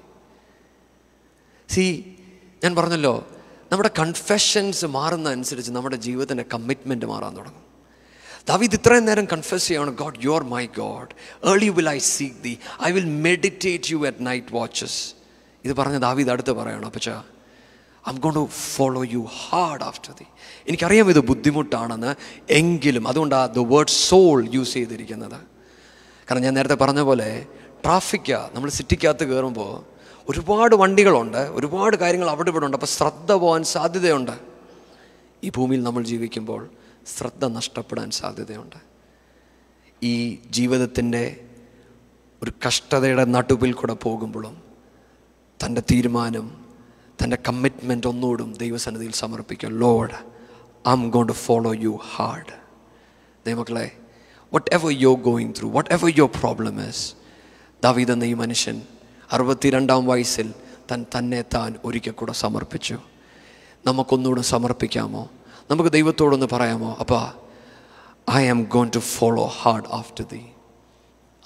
see ഞാൻ പറഞ്ഞല്ലോ നമ്മുടെ കൺഫെഷൻസ് മാറുന്ന അനുസരിച്ച് നമ്മുടെ ജീവിതത്തിന്റെ കമ്മിറ്റ്മെന്റ് മാറാൻ തുടങ്ങും. ദാവീദ് ഇത്രയും നേരം കൺഫെസ് ചെയ്യണം God you are my God early will I seek the I will meditate you at night watches ഇത് പറഞ്ഞ ദാവീദ് അടുത്ത് പറയണം അപ്പച്ചാ I'm gonna follow you hard after the എനിക്കറിയാം ഇത് ബുദ്ധിമുട്ടാണെന്ന് എങ്കിലും അതുകൊണ്ടാണ് ദ വേർഡ് സോൾ യൂസ് ചെയ്തിരിക്കുന്നത്. കാരണം ഞാൻ നേരത്തെ പറഞ്ഞ പോലെ ട്രാഫിക്കാണ് നമ്മൾ സിറ്റിക്കകത്ത് കയറുമ്പോൾ ഒരുപാട് വണ്ടികളുണ്ട് ഒരുപാട് കാര്യങ്ങൾ അവിടെ ഇവിടെ ഉണ്ട് അപ്പോൾ ശ്രദ്ധ പോകാൻ സാധ്യതയുണ്ട്. ഈ ഭൂമിയിൽ നമ്മൾ ജീവിക്കുമ്പോൾ ശ്രദ്ധ നഷ്ടപ്പെടാൻ സാധ്യതയുണ്ട്. ഈ ജീവിതത്തിന്റെ ഒരു കഷ്ടതയുടെ നടുവിൽ കൂടെ പോകുമ്പോഴും തന്റെ തീരുമാനം തന്റെ കമ്മിറ്റ്മെന്റ് ഒന്നുകൂടും ദൈവസന്നിധിയിൽ സമർപ്പിക്കും. Lord I am gonna follow you hard ദൈവമക്കളെ whatever you're going through whatever your problem is ദാവീദ് എന്ന ഈ മനുഷ്യൻ അറുപത്തിരണ്ടാം വയസ്സിൽ തൻ തന്നെ താൻ ഒരിക്കൽ കൂടെ സമർപ്പിച്ചു. നമുക്കൊന്നുകൂടെ സമർപ്പിക്കാമോ? നമുക്ക് ദൈവത്തോടൊന്ന് പറയാമോ? അപ്പാ I am gonna follow hard after the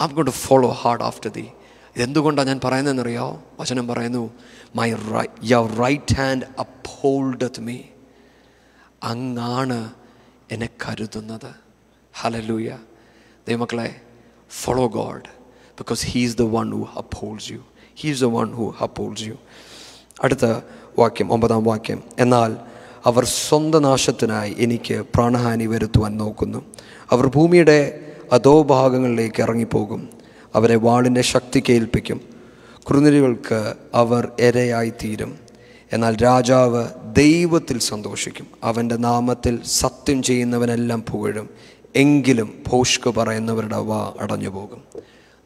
I gonna follow hard after the ഇതെന്തുകൊണ്ടാണ് ഞാൻ പറയുന്നതെന്നറിയോ? വചനം പറയുന്നു my rye your right hand upholdeth me അങ്ങാണ് എന്നെ കരുതുന്നത്. ഹലലൂയ ദൈവമക്കളെ follow God because he's the one who upholds you he's the one who upholds you അടുത്ത വാക്യം ഒമ്പതാം വാക്യം. എന്നാൽ അവർ സ്വന്തം നാശത്തിനായി എനിക്ക് പ്രാണഹാനി വരുത്തുവാൻ നോക്കുന്നു. അവർ ഭൂമിയുടെ അധോഭാഗങ്ങളിലേക്ക് ഇറങ്ങിപ്പോകും. അവരെ വാളിന്റെ ശക്തി കേൾപ്പിക്കും കുറുനിരികൾക്ക് അവർ ഇരയായിത്തീരും. എന്നാൽ രാജാവ് ദൈവത്തിൽ സന്തോഷിക്കും. അവന്റെ നാമത്തിൽ സത്യം ചെയ്യുന്നവനെല്ലാം പുകഴും. എങ്കിലും ഭോഷ്ക് പറയുന്നവരുടെ വാ അടഞ്ഞു പോകും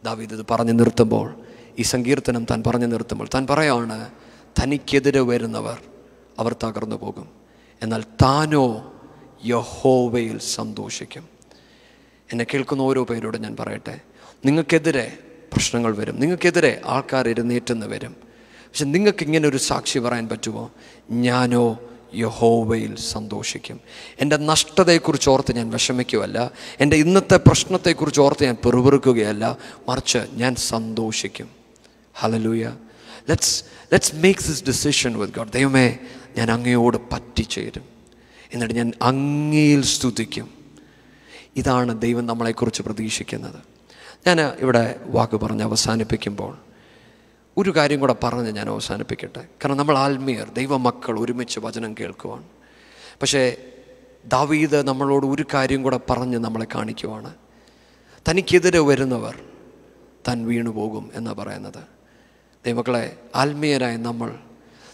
ദാവീദ് ഇത് പറഞ്ഞു നിർത്തുമ്പോൾ ഈ സങ്കീർത്തനം താൻ പറഞ്ഞു നിർത്തുമ്പോൾ താൻ പറയാണ് തനിക്കെതിരെ വരുന്നവർ അവർ തകർന്നു പോകും. എന്നാൽ താനോ യഹോവയിൽ സന്തോഷിക്കും. എന്നെ കേൾക്കുന്ന ഓരോ പേരോട് ഞാൻ പറയട്ടെ. നിങ്ങൾക്കെതിരെ പ്രശ്നങ്ങൾ വരും. നിങ്ങൾക്കെതിരെ ആൾക്കാർ ഇരുന്നേറ്റെന്ന് വരും. പക്ഷെ നിങ്ങൾക്ക് ഇങ്ങനെ ഒരു സാക്ഷി പറയാൻ പറ്റുമോ? ഞാനോ യഹോവയിൽ സന്തോഷിക്കും. എന്റെ നഷ്ടതയെക്കുറിച്ച് ഓർത്ത് ഞാൻ വിഷമിക്കുകയല്ല. എന്റെ ഇന്നത്തെ പ്രശ്നത്തെക്കുറിച്ച് ഓർത്ത് ഞാൻ പെറുപെറുക്കുകയല്ല. മറിച്ച് ഞാൻ സന്തോഷിക്കും. Hallelujah let's let's make this decision with God ദൈവമേ ഞാൻ അങ്ങയോട് പറ്റിച്ചേരും എന്നിട്ട് ഞാൻ അങ്ങയിൽ സ്തുതിക്കും. ഇതാണ് ദൈവം നമ്മളെക്കുറിച്ച് പ്രതീക്ഷിക്കുന്നത്. ഞാൻ ഇവിടെ വാക്ക് പറഞ്ഞ് അവസാനിപ്പിക്കുമ്പോൾ ഒരു കാര്യം കൂടെ പറഞ്ഞ് ഞാൻ അവസാനിപ്പിക്കട്ടെ. കാരണം നമ്മൾ ആത്മീയർ ദൈവമക്കൾ ഒരുമിച്ച് വചനം കേൾക്കുവാണ്. പക്ഷേ ദാവീദ് നമ്മളോട് ഒരു കാര്യം കൂടെ പറഞ്ഞ് നമ്മളെ കാണിക്കുവാണ്. തനിക്കെതിരെ വരുന്നവർ തൻ വീണു പോകും എന്നാണ് പറയുന്നത്. ദൈവക്കളെ ആത്മീയരായ നമ്മൾ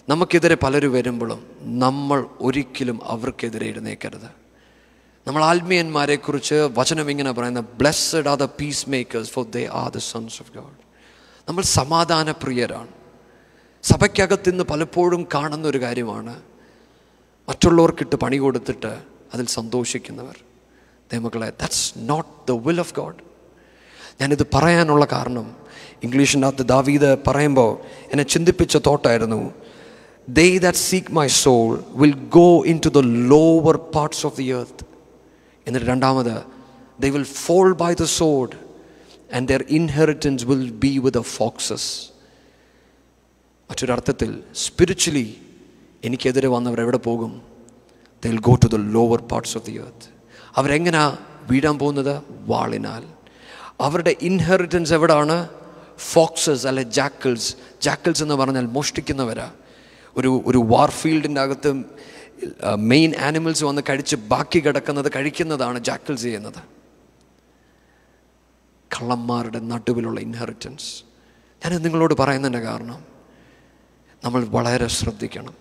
നമുക്കെതിരെ പലരും വരുമ്പോഴും നമ്മൾ ഒരിക്കലും അവർക്കെതിരെ എഴുന്നേക്കരുത്. നമ്മൾ ആത്മീയന്മാരെക്കുറിച്ച് വചനം ഇങ്ങനെ പറയുന്ന blessed are the peacemakers for they are the sons of God നമ്മൾ സമാധാനപ്രിയരാണ്. സഭയ്ക്കകത്ത് ഇന്ന് പലപ്പോഴും കാണുന്ന ഒരു കാര്യമാണ് മറ്റുള്ളവർക്കിട്ട് പണി കൊടുത്തിട്ട് അതിൽ സന്തോഷിക്കുന്നവർ. ദൈവമക്കളെ that's not the will of God ഞാനിത് പറയാനുള്ള കാരണം ഇംഗ്ലീഷിനകത്ത് ദാവീദ് പറയുമ്പോൾ എന്നെ ചിന്തിപ്പിച്ച തോട്ടായിരുന്നു they that seek my soul will go into the lower parts of the earth എന്നിട്ട് രണ്ടാമത് they will fall by the sword and their inheritance will be with the foxes മറ്റൊരർത്ഥത്തിൽ സ്പിരിച്വലി എനിക്കെതിരെ വന്നവർ എവിടെ പോകും? They will go to the lower parts of the earth അവരെങ്ങനാ വീഴാൻ പോകുന്നത്? വാളിനാൽ. അവരുടെ ഇൻഹെറിറ്റൻസ് എവിടാണ്? ഫോക്സസ് അല്ലെ ജാക്കിൾസ് ജാക്കിൾസ് എന്ന് പറഞ്ഞാൽ മോഷ്ടിക്കുന്നവരാ. ഒരു ഒരു വാർഫീൽഡിന്റെ അകത്ത് മെയിൻ ആനിമൽസ് വന്ന് കഴിച്ച് ബാക്കി കിടക്കുന്നത് കഴിക്കുന്നതാണ് ജാക്കിൾസ് ചെയ്യുന്നത്. കള്ളന്മാരുടെ നടുവിലുള്ള ഇൻഹെറിറ്റൻസ് ഞാൻ നിങ്ങളോട് പറയുന്നതിന്റെ കാരണം നമ്മൾ വളരെ ശ്രദ്ധിക്കണം.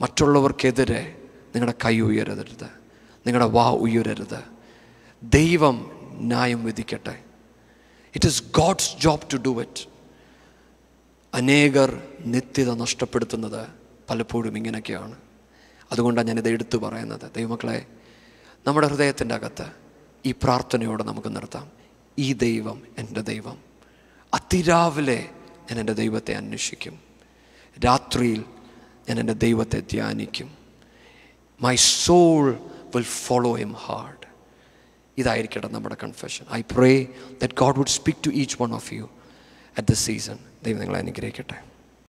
മറ്റുള്ളവർക്കെതിരെ നിങ്ങളുടെ കൈ ഉയരരുത്. നിങ്ങളുടെ വാ ഉയരരുത്. ദൈവം ന്യായം വിധിക്കട്ടെ. It is God's job to do it അനേകർ നിത്യത നഷ്ടപ്പെടുത്തുന്നത് പലപ്പോഴും ഇങ്ങനെയൊക്കെയാണ്. അതുകൊണ്ടാണ് ഞാനിത് എടുത്തു പറയുന്നത്. ദൈവമക്കളെ നമ്മുടെ ഹൃദയത്തിന്റെ അകത്ത് ഈ പ്രാർത്ഥനയോടെ നമുക്ക് നിർത്താം. ഈ ദൈവം എന്റെ ദൈവം. അതിരാവിലെ ഞാൻ എന്റെ ദൈവത്തെ അന്വേഷിക്കും. രാത്രിയിൽ ഞാൻ എന്റെ ദൈവത്തെ ധ്യാനിക്കും. My soul will follow him hard ഇതായിരിക്കട്ടെ നമ്മുടെ confession I pray that God would speak to each one of you at the season ദൈവം നിങ്ങളെ അനുഗ്രഹിക്കട്ടെ.